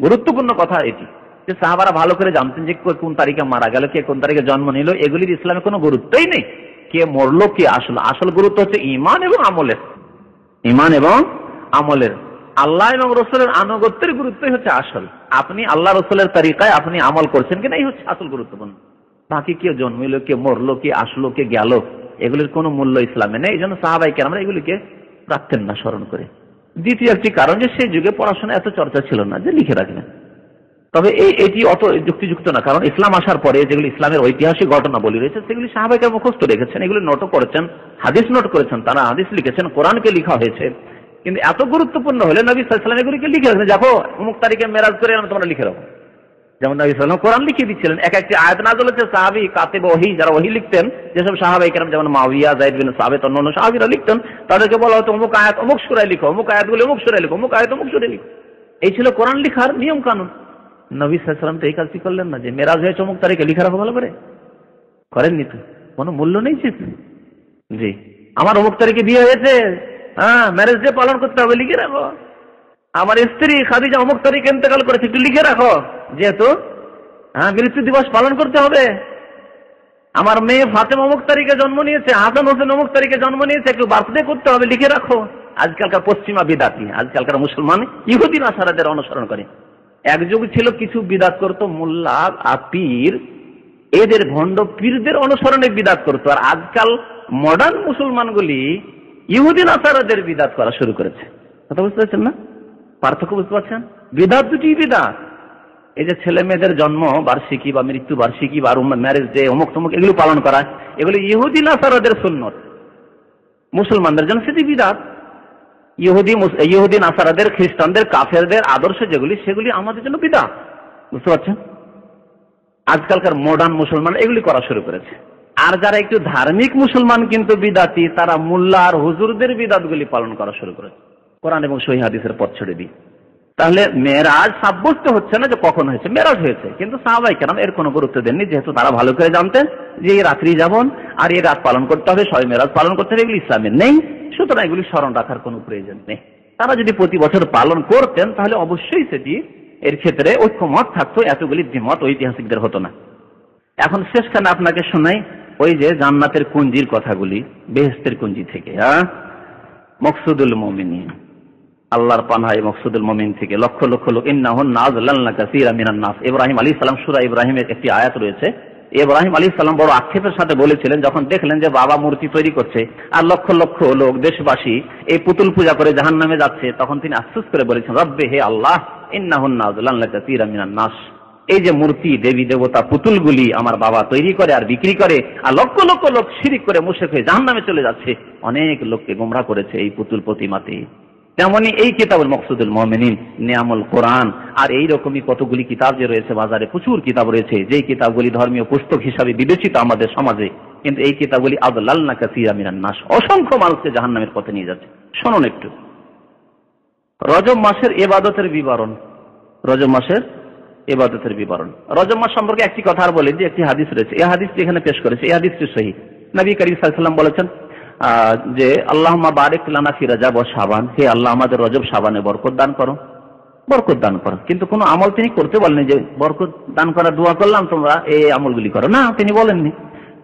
Speaker 1: গুরুত্বপূর্ণ কথা এটি, যে সাহাবারা ভালো করে জানতেন যে কোন তারিখে মারা গেল, কে কোন তারিখে জন্ম নিল, এগুলির ইসলামে কোনো গুরুত্বই নেই। কে মরলো, কে আসলো। আসল গুরুত্ব হচ্ছে ইমান এবং আমলের। ইমান এবং আমলের। আল্লাহ এবং রসুলের আনুগত্যের গুরুত্বই হচ্ছে আসল। আপনি আল্লাহ রসুলের তারিকায় আপনি আমল করছেন কিনা, এই হচ্ছে আসল গুরুত্বপূর্ণ। বাকি কে জন্মিল কে মরলো কে আসলো কে গেল, এগুলির কোনো মূল্য ইসলামে নেই। এই জন্য সাহাবাই কেন আমরা এগুলিকে রাখতেন না, স্মরণ করে। দ্বিতীয় একটি কারণ যে সেই যুগে পড়াশোনা এত চর্চা ছিল না, যে লিখে রাখলেন। তবে এই, এটি অত যুক্তিযুক্ত না, কারণ ইসলাম আসার পরে যেগুলি ইসলামের ঐতিহাসিক ঘটনা বলি রয়েছে, সেগুলি সাহাবাইকার মুখস্থ রেখেছেন, এগুলি নোটও করেছেন, হাদিস নোট করেছেন, তারা হাদিস লিখেছেন, কোরআনকে লিখা হয়েছে। কিন্তু এত গুরুত্বপূর্ণ হলে নবী সাল্লাম এগুলিকে লিখে রাখেন দেখো অমুক তারিখে মেরাজ করে তোমরা লিখে রাখো। যেমন নবী সাল্লাম কোরআন লিখে দিচ্ছিলেন, এক একটি আয়াত না চলেছে সাহাবি কাতেব ওহি, যারা ওহি লিখতেন, যেসব সাহাবাই কেরাম, যেমন মাউিয়া জাইদ বিন সাহেব অন্যান্য সাহাবিরা লিখতেন, তাদেরকে বলা হতো, অমুক আয়াত, অমুক সুরাই লিখো, অমুক আয়াতগুলো অমুক সুরাই লিখো, অমুক আয়াত অমুক সুরাই লিখো। এই ছিল কোরআন লিখার নিয়ম কানুন নবী সাল্লাম তো এই কাজটি করলেন না, যে মেরাজ হয়েছে অমুক তারিখে, লিখে রাখো ভালো করে। করেননি তো, কোনো মূল্য নেই জি। আমার অমুক তারিখে বিয়ে হয়েছে হ্যাঁ ম্যারেজ ডে পালন করতে হবে, লিখে রাখো। আমার স্ত্রী খাদিজা অমুক তারিখ ইন্তেকাল করেছে, একটু লিখে রাখো। যেহেতু হ্যাঁ মৃত্যু দিবস পালন করতে হবে। আমার মেয়ে ফাতেম অমুক তারিখে জন্ম নিয়েছে, হাসান হোসেন অমুক তারিখে জন্ম নিয়েছে, একটু বার্থডে করতে হবে, লিখে রাখো। আজকালকার পশ্চিমা বিদাতি, আজকালকার মুসলমান, ইহুদি নাসারাদের অনুসরণ করে। এক যুগ ছিল কিছু বিদাত করতো, মোল্লা, আপির, এদের ভণ্ড পীরদের অনুসরণে বিদাত করতো। আর আজকাল মডার্ন মুসলমানগুলি ইহুদিন আসারাদের বিদাত করা শুরু করেছে। কথা বুঝতে পারছেন না? পার্থক্য বুঝতে পারছেন? বিদাত দুটি বিদাত। এই যে ছেলে মেয়েদের জন্ম, বার্ষিকী বা মৃত্যু বার্ষিকী বা ম্যারেজ ডে অমুক তমুক, এগুলো পালন করা এগুলো ইহুদিন আসারাদের সুন্নত। মুসলমানদের জন্য সেটি বিদাত। ইহুদি ইহুদিন আসারাদের খ্রিস্টানদের, কাফেরদের আদর্শ যেগুলি, সেগুলি আমাদের জন্য বিদা বুঝতে পারছেন? আজকালকার মডার্ন মুসলমান এগুলি করা শুরু করেছে। আর যারা একটু ধার্মিক মুসলমান কিন্তু বিদাতি, তারা মোল্লা আর হুজুরদের বিদাতগুলি পালন করা শুরু করেছে। কোরআন এবং সহি হাদিসের পথ ছেড়ে দিই। তাহলে মেয়েরাজ সাব্যস্ত হচ্ছে না যে কখন হয়েছে? মেরাজ হয়েছে, কিন্তু সাহাবাই কেন এর কোনো গুরুত্ব দেননি, যেহেতু তারা ভালো করে জানতেন যে এই রাত্রি যাবন আর এই রাত পালন করতে হবে ছয় মেরাজ পালন করতে হবে, এগুলি ইসলামের নেই, সুতরাং এগুলি স্মরণ রাখার কোনো প্রয়োজন নেই। তারা যদি প্রতি বছর পালন করতেন, তাহলে অবশ্যই সেটি এর ক্ষেত্রে ঐক্যমত থাকতো, এতগুলি দ্বিমত ঐতিহাসিকদের হতো না। এখন শেষখানে আপনাকে শোনাই, ওই যে জান্নাতের কুঞ্জির কথাগুলি বেহেস্তের কুঞ্জি থেকে হ্যাঁ? মকসুদুল মমিনী আল্লাহর পানহাই মকসুদুল মমিন থেকে লক্ষ লক্ষ লোক, ইন্নাহুন নাজ কাসীরা মিনান নাস। ইব্রাহিম আলী সালাম, সুরা ইব্রাহিমের একটি আয়াত রয়েছে। ইব্রাহিম আলী সালাম বড় আক্ষেপের সাথে বলেছিলেন, যখন দেখলেন যে বাবা মূর্তি তৈরি করছে, আর লক্ষ লক্ষ লোক, দেশবাসী এই পুতুল পূজা করে জাহান নামে যাচ্ছে, তখন তিনি আফসুস করে বলেছেন, রব্বে হে আল্লাহ, ইন্নাহুন নাজ কাসীরা মিনান নাস। এই যে মূর্তি, দেবী, দেবতা, পুতুলগুলি আমার বাবা তৈরি করে আর বিক্রি করে আর লক্ষ লক্ষ লোক শিরিক করে মুশেক হয়ে জাহান নামে চলে যাচ্ছে। অনেক লোককে গোমরা করেছে এই পুতুল প্রতিমাতে। তেমনি এই কিতাবুল মকসুদুল মোহামিন নিয়ামুল কোরআন, আর এই রকমই কতগুলি কিতাব যে রয়েছে, বাজারে প্রচুর কিতাব রয়েছে। যেই কিতাবগুলি ধর্মীয় পুস্তক হিসাবে বিবেচিত আমাদের সমাজে, কিন্তু এই কিতাবগুলি আবদুল্লাহ কাসিরা মিনান নাস, অসংখ্য মানুষকে জাহান নামের পথে নিয়ে যাচ্ছে। শুনুন একটু। রজব মাসের এবাদতের বিবরণ। রজব মাসের ইবাদতের বিবরণ। রজব মাস সম্পর্কে একটি কথা আর বলি যে একটি হাদিস রয়েছে। এই হাদিসটি এখানে পেশ করেছে। এই হাদিসটি সহি। নবী করিম সাল্লাম বলেছেন যে আল্লাহ বারেক লানা ফি রাজাব সাবান হে আল্লাহ, আমাদের রজব সাবানে বরকত দান করো। বরকত দান করো। কিন্তু কোনো আমল তিনি করতে বলেননি যে, বরকত দান করার দোয়া করলাম, তোমরা এই আমলগুলি করো। না, তিনি বলেননি।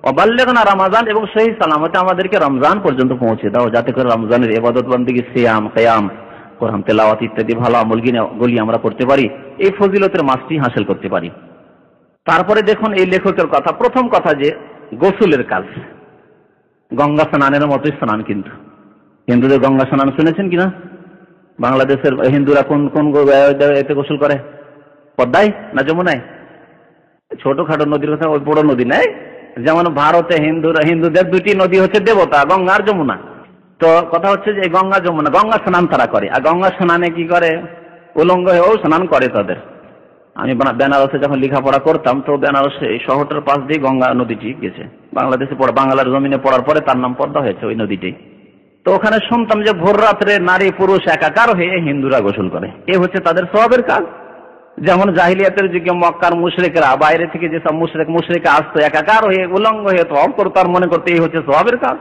Speaker 1: অবাল্যগনা রমাজান এবং সেই সালামতে আমাদেরকে রমজান পর্যন্ত পৌঁছে দাও, যাতে করে রমজানের এবাদত বন্দী সিয়াম, কেয়াম কোরআন, তেলাওয়াত ইত্যাদি ভালো আমল গুলি আমরা করতে পারি, এই ফজিলতের মাসটি হাসিল করতে পারি। তারপরে দেখুন এই লেখকের কথা, প্রথম কথা যে গোসুলের কাজ। গঙ্গা স্নানের মতোই স্নান কিন্তু। হিন্দুদের গঙ্গা স্নান শুনেছেন কিনা? বাংলাদেশের হিন্দুরা কোন কোন এতে গোসল করে? পদ্মায় না যমুনায়? ছোটখাটো নদীর কথা, ওই বড় নদী নাই? যেমন ভারতে হিন্দুরা, হিন্দুদের দুটি নদী হচ্ছে দেবতা, গঙ্গা আর যমুনা। তো কথা হচ্ছে যে গঙ্গা যমুনা, গঙ্গা স্নান তারা করে। আর গঙ্গা স্নানে কি করে? উলঙ্গ হয়েও স্নান করে তাদের। আমি বেনারসে যখন লেখাপড়া করতাম, তো বেনারসে এই শহরটার পাশ দিয়ে গঙ্গা নদীটি গেছে। বাংলাদেশে পড়া, বাংলার জমিনে পড়ার পরে তার নাম পদ্মা হয়েছে ওই নদীটি। তো ওখানে শুনতাম যে ভোর রাত্রে নারী, পুরুষ, একাকার হয়ে হিন্দুরা গোসল করে। এ হচ্ছে তাদের স্বভাবের কাজ। যেমন জাহিলিয়াতের যুগে মক্কার মুশরেকরা, বাইরে থেকে যেসব মুশরেক, মুশরেকে আসতো, একাকার হয়ে উলঙ্গ হয়ে তব করতো, আর মনে করতে এই হচ্ছে স্বভাবের কাজ।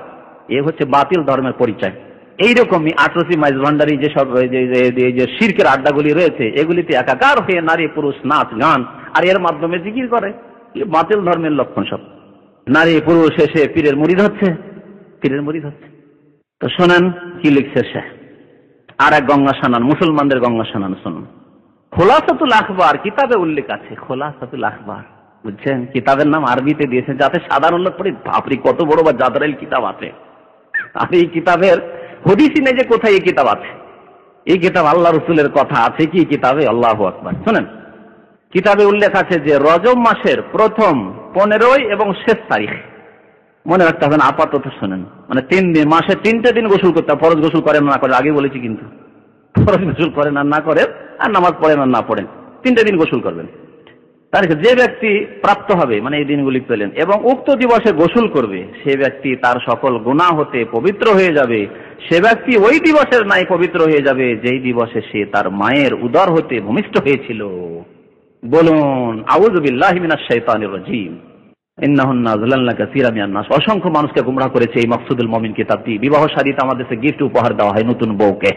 Speaker 1: এ হচ্ছে বাতিল ধর্মের পরিচয়। এইরকমই আটরসি মাইজ ভান্ডারি যেসব যে- শির্কের আড্ডাগুলি রয়েছে, এগুলিতে একাকার হয়ে নারী, পুরুষ, নাচ, গান, আর এর মাধ্যমে জিকির করে। বাতিল ধর্মের লক্ষণ সব। নারী, পুরুষ এসে পীরের মুড়ি হচ্ছে পীরের মুড়ি হচ্ছে তো শোনেন কি লিখছে সে। আর এক গঙ্গা সানান, মুসলমানদের গঙ্গা স্নান শুনুন। খোলাসাতুল আখবার, কিতাবে উল্লেখ আছে। খোলাসাতুল আখবার, বুঝছেন? কিতাবের নাম আরবিতে দিয়েছে, যাতে সাধারণ লোক পড়ে, বাপরি, কত বড় বা জাদরাইল কিতাব আছে। আর এই কিতাবের হদিসই নেই যে কোথায় এই কিতাব আছে। এই কিতাব আল্লাহ রসুলের কথা আছে কি কিতাবে? আল্লাহ আকবার। শোনেন, কিতাবে উল্লেখ আছে যে রজব মাসের প্রথম পনেরোই এবং শেষ তারিখ। মনে রাখতে হবে না, আপাতত শোনেন। মানে তিন দিন, মাসে তিনটে দিন গোসল করতে হবে। ফরজ গোসল করেন না করে আগে বলেছি কিন্তু। ফরজ গোসল করেন আর না করেন, আর নামাজ পড়েন আর না পড়েন, তিনটে দিন গোসল করবেন। তারিখে যে ব্যক্তি প্রাপ্ত হবে মানে এই দিনগুলি পেলেন, এবং উক্ত দিবসে গোসল করবে, সে ব্যক্তি তার সকল গুণা হতে পবিত্র হয়ে যাবে। সে ব্যক্তি ওই দিবসের নাই পবিত্র হয়ে যাবে, যেই দিবসে সে তার মায়ের উদর হতে ভূমিষ্ঠ হয়েছিল। বলুন অসংখ্য মানুষকে গুমরাহ করেছে এই মাকসুদুল মুমিন কিতাবটি। বিবাহ শাদীতে আমাদের গিফট উপহার দেওয়া হয় নতুন বউকে,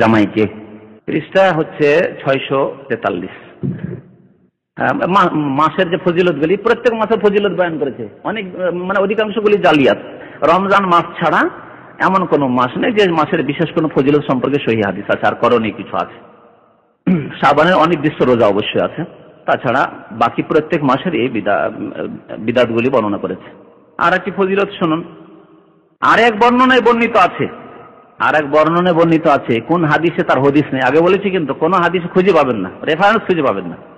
Speaker 1: জামাইকে। পৃষ্ঠা হচ্ছে ছয়শো তেতাল্লিশ। মাসের যে ফজিলতগুলি, প্রত্যেক মাসের ফজিলত বয়ান করেছে। অনেক মানে অধিকাংশগুলি জালিয়াত। রমজান মাস ছাড়া এমন কোন মাস নেই যে মাসের বিশেষ কোনো ফজিলত সম্পর্কে সহি হাদিস আছে, আর করণীয় কিছু আছে। সাবানের অনেক দৃশ্য রোজা অবশ্যই আছে। তাছাড়া বাকি প্রত্যেক মাসের এই বিদা- বিদাতগুলি বর্ণনা করেছে। আর একটি ফজিলত শুনুন। আর এক বর্ণনায় বর্ণিত আছে। আর এক বর্ণনায় বর্ণিত আছে, কোন হাদিসে তার হদিস নেই? আগে বলেছি কিন্তু কোন হাদিসে খুঁজে পাবেন না। রেফারেন্স খুঁজে পাবেন না।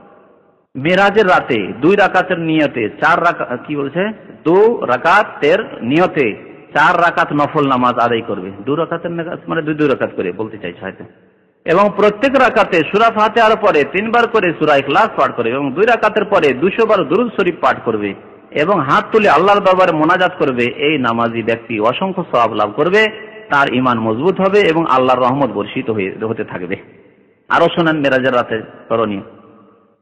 Speaker 1: মেরাজের রাতে, দুই রাকাতের নিয়তে, চার রাকাত কি বলছে? দু রাকাতের নিয়তে চার রাকাত নফল নামাজ আদায় করবে। দু রাকাতের মানে দুই দুই রাকাত করে, বলতে চাইছে হয়তো। এবং প্রত্যেক রাকাতে সুরা ফাতেহার পরে তিনবার করে সুরা ইখলাস পাঠ করবে এবং দুই রাকাতের পরে দুশো বার দুরুদ শরীফ পাঠ করবে এবং হাত তুলে আল্লাহর দরবারে মোনাজাত করবে, এই নামাজি ব্যক্তি অসংখ্য সওয়াব লাভ করবে, তার ইমান মজবুত হবে এবং আল্লাহর রহমত বর্ষিত হতে থাকবে। আরও শোনেন মেরাজের রাতে করণীয়।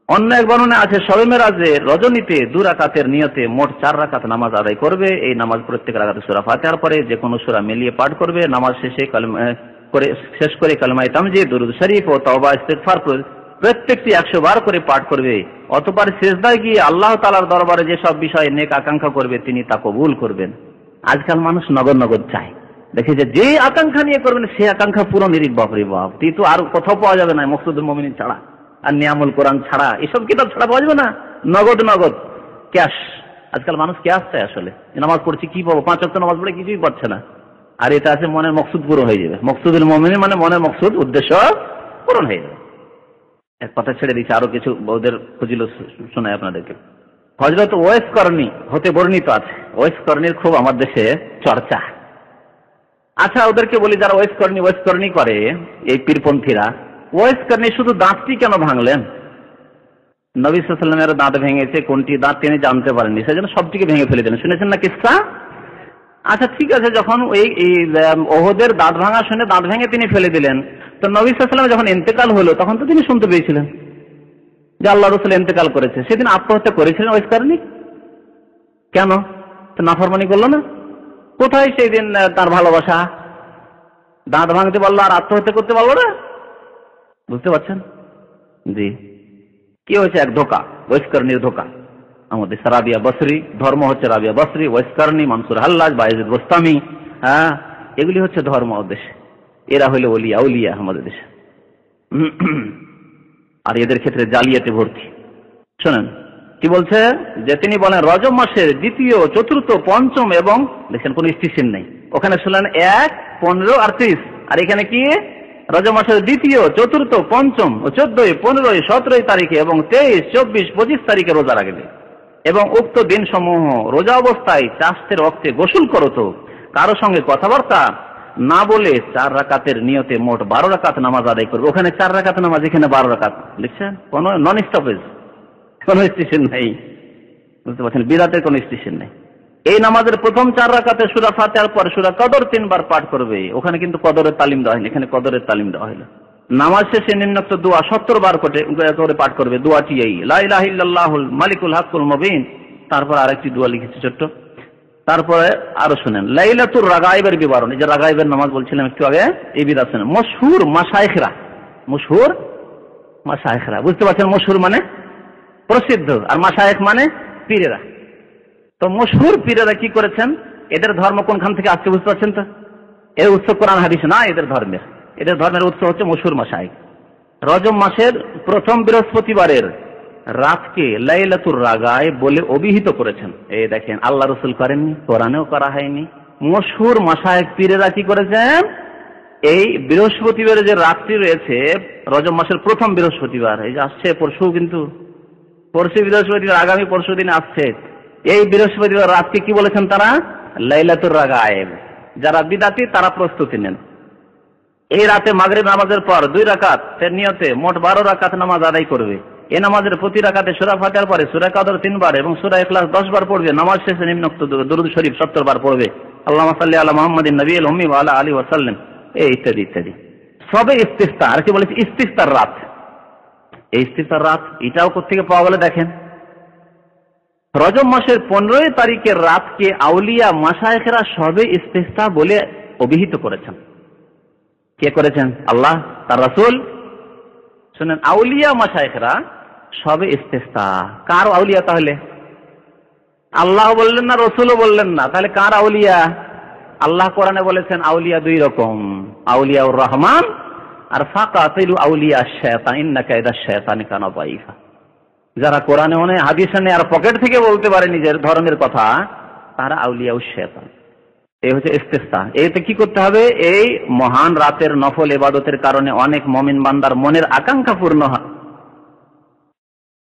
Speaker 1: অন্য এক বর্ণনা আছে সবে মেরাজে রজনীতে দু রাকাতের নিয়তে মোট চার রাকাত নামাজ আদায় করবে। এই নামাজ প্রত্যেক রাকাতে সুরা ফাতেহার পরে যে কোনো সুরা মিলিয়ে পাঠ করবে। নামাজ শেষে করে শেষ করে কালমাই তামজি দুরুদ শরীফ ও তওবা, ইস্তেগফার প্রত্যেকটি একশো বার করে পাঠ করবে। অতপর শেষদায় গিয়ে আল্লাহ তালার দরবারে যেসব বিষয়ে নেক আকাঙ্ক্ষা করবে, তিনি তা কবুল করবেন। আজকাল মানুষ নগদ নগদ চায় দেখে যে যে আকাঙ্ক্ষা নিয়ে করবেন সে আকাঙ্ক্ষা পূরণেরই বাপরে বাপ। তুই তো আর কোথাও পাওয়া যাবে না, মকসুদুল মমিন ছাড়া। আর নিয়ামুল কোরআন ছাড়া, এসব কিতাব ছাড়া পাওয়া যাবে না। নগদ নগদ। ক্যাশ। আজকাল মানুষ ক্যাশ চায় আসলে। নামাজ পড়ছি, কি পাবো? পাঁচ অক্ট নামাজ পড়ে কিছুই পাচ্ছে না। আর এটা আছে মনের মকসুদ পুরো হয়ে যাবে। মকসুদুল মমিন মানে মনের মকসুদ, উদ্দেশ্য পূরণ হয়ে যাবে। এক কথা ছেড়ে দিচ্ছে, আরও কিছু ওদের খুঁজিল শোনায় আপনাদেরকে। হজরত ওয়েস করণী হতে বর্ণিত আছে। ওয়েস করণীর খুব আমার দেশে চর্চা। আচ্ছা ওদেরকে বলি যারা ওয়েস করণী ওয়েস করণী করে, এই পীরপন্থীরা ওয়েস শুধু দাঁতটি কেন ভাঙলেন নবী সাল্লামের দাঁত ভেঙেছে কোনটি দাঁত তিনি জানতে পারেননি সেজন্য সবটিকে ভেঙে ফেলে দিলেন শুনেছেন না কিসা আচ্ছা ঠিক আছে যখন ওই এই, ওহদের দাঁত ভাঙা শুনে দাঁত ভেঙে তিনি ফেলে দিলেন তো নবী সাল্লাম যখন ইন্তেকাল হলো তখন তো তিনি শুনতে পেয়েছিলেন যে আল্লাহ রসুল ইন্তেকাল করেছে সেদিন আত্মহত্যা করেছিলেন কারণে কেন তো নাফরমানি করল না? কোথায় সেই দিন তার ভালোবাসা? দাঁত ভাঙতে পারল আর আত্মহত্যা করতে পারল না? বুঝতে পারছেন? জি। কি হয়েছে? এক ধোকা ওয়েস্কর্ণীর ধোকা। আমাদের রাবিয়া বসরি, ধর্ম হচ্ছে রাবিয়া বসরি ওয়েস্কর্ণী মানসুর হাল্লাজ বাইজুদ গোস্তামি হ্যাঁ? এগুলি হচ্ছে ধর্ম দেশে এরা হইলে ওলিয়া, উলিয়া আমাদের দেশে। আর এদের ক্ষেত্রে জালিয়াতে ভর্তি। শোনেন, কি বলছে? যে তিনি বলেন, রজব মাসের দ্বিতীয়, চতুর্থ, পঞ্চম এবং, দেখেন কোন স্থিতিশীল নেই। ওখানে শুনলেন এক, পনেরো আর ত্রিশ। আর এখানে কি? রজব মাসের দ্বিতীয়, চতুর্থ, পঞ্চম চোদ্দই, পনেরোই, সতেরোই তারিখে এবং তেইশ, চব্বিশ, পঁচিশ তারিখে রোজা রাখবে। এবং উক্ত দিন সমূহ রোজা অবস্থায় চাষের রক্তে গোসল করতো কারও সঙ্গে কথাবার্তা না বলে চার রাকাতের নিয়তে মোট বারো রাকাত নামাজ আদায় করবে। ওখানে চার রাকাত নামাজ, এখানে বারো রাকাত। লিখছেন? কোনো নন স্টপেজ কোনো স্টেশন নেই। বুঝতে পারছেন? বিরাটের কোনো স্টেশন নেই। এই নামাজের প্রথম চার রাকাতে সুরা ফাতেহার পর সুরা কদর তিনবার পাঠ করবে। ওখানে কিন্তু কদরের তালিম দেওয়া হয়নি, এখানে কদরের তালিম দেওয়া হলো। নামাজ শেষে নিম্নোক্ত দোয়া সত্তর বার করে পাঠ করবে, দোয়াটি এই লাইলাহিল্লাহুল মালিকুল হাকুল মবিন। তারপর আরেকটি দোয়া লিখেছে ছোট্ট। তারপরে আরও শুনেন, লাইলাতুর রাগাইবের বিবরণ। এই যে রাগাইবের নামাজ বলছিলাম একটু আগে, এই বিদাত শুনেন, মশহুর মাসাইখরা মশহুর মাসাইখরা বুঝতে পারছেন মশহুর মানে? প্রসিদ্ধ। আর মাসায়েক মানে পীরেরা। তো মশহুর পীরেরা কি করেছেন? এদের ধর্ম কোনখান থেকে আসছে বুঝতে পারছেন তো? এর উৎস কোরআন হাদিস না, এদের ধর্মের। এদের ধর্মের উৎস হচ্ছে মশহুর মাসায়েক রজব মাসের প্রথম বৃহস্পতিবারের রাতকে লাইলাতুর রাগায় বলে অভিহিত করেছেন। এই দেখেন, আল্লাহ রসুল করেননি, কোরআনেও করা হয়নি। মশুর মাসায়েক পীরেরা কি করেছেন? এই বৃহস্পতিবার যে রাত্রি রয়েছে, রজব মাসের প্রথম বৃহস্পতিবার, এই যে আসছে পরশু কিন্তু, পরশু বৃহস্পতিবার, আগামী পরশু দিন আসছে। এই বৃহস্পতিবার রাতকে কি বলেছেন তারা? লাইলাতুর রাগায়েব। যারা বিদাতি, তারা প্রস্তুতি নেন। এই রাতে মাগরিব নামাজের পর দুই রাকাত নিয়তে মোট বারো রাকাত নামাজ আদায় করবে। এই নামাজের প্রতি রাকাতে সুরা ফাটার পরে সুরা কাদর তিনবার এবং সুরা এখলাস দশ বার পড়বে। নামাজ শেষে নিম্নোক্ত দুরুদ শরীফ সত্তর বার পড়বে। আল্লাহ সাল্লি আল্লাহ মোহাম্মদ নবী হুমি আলা আলী ওয়াসাল্লাম এই ইত্যাদি ইত্যাদি। সবে ইস্তিস্তা আর কি বলেছে? ইস্তিস্তার রাত। এই ইস্তিস্তার রাত, এটাও কোথেকে পাওয়া বলে দেখেন। রজব মাসের পনেরোই তারিখের রাতকে আউলিয়া মাসায়েখেরা সবে ইস্তিস্তা বলে অভিহিত করেছেন। কে করেছেন? আল্লাহ, তার রাসুল। শুনেন, আউলিয়া মাসায়েখরা সবে ইস্তেস্তা। কার আউলিয়া তাহলে? আল্লাহ বললেন না, রসুলও বললেন না। তাহলে কার আউলিয়া? আল্লাহ কোরআনে বলেছেন, আউলিয়া দুই রকম। আউলিয়া রহমান আর ফাঁকা আউলিয়া শেতান ইন্না কায়দা শেতান পাইফা যারা কোরআনে মনে হাদিসে নেই আর পকেট থেকে বলতে পারে নিজের ধর্মের কথা, তারা আউলিয়া শেতান এই হচ্ছে ইস্তেস্তা। এতে কি করতে হবে? এই মহান রাতের নফল এবাদতের কারণে অনেক মমিন বান্দার মনের আকাঙ্ক্ষা পূর্ণ হয়।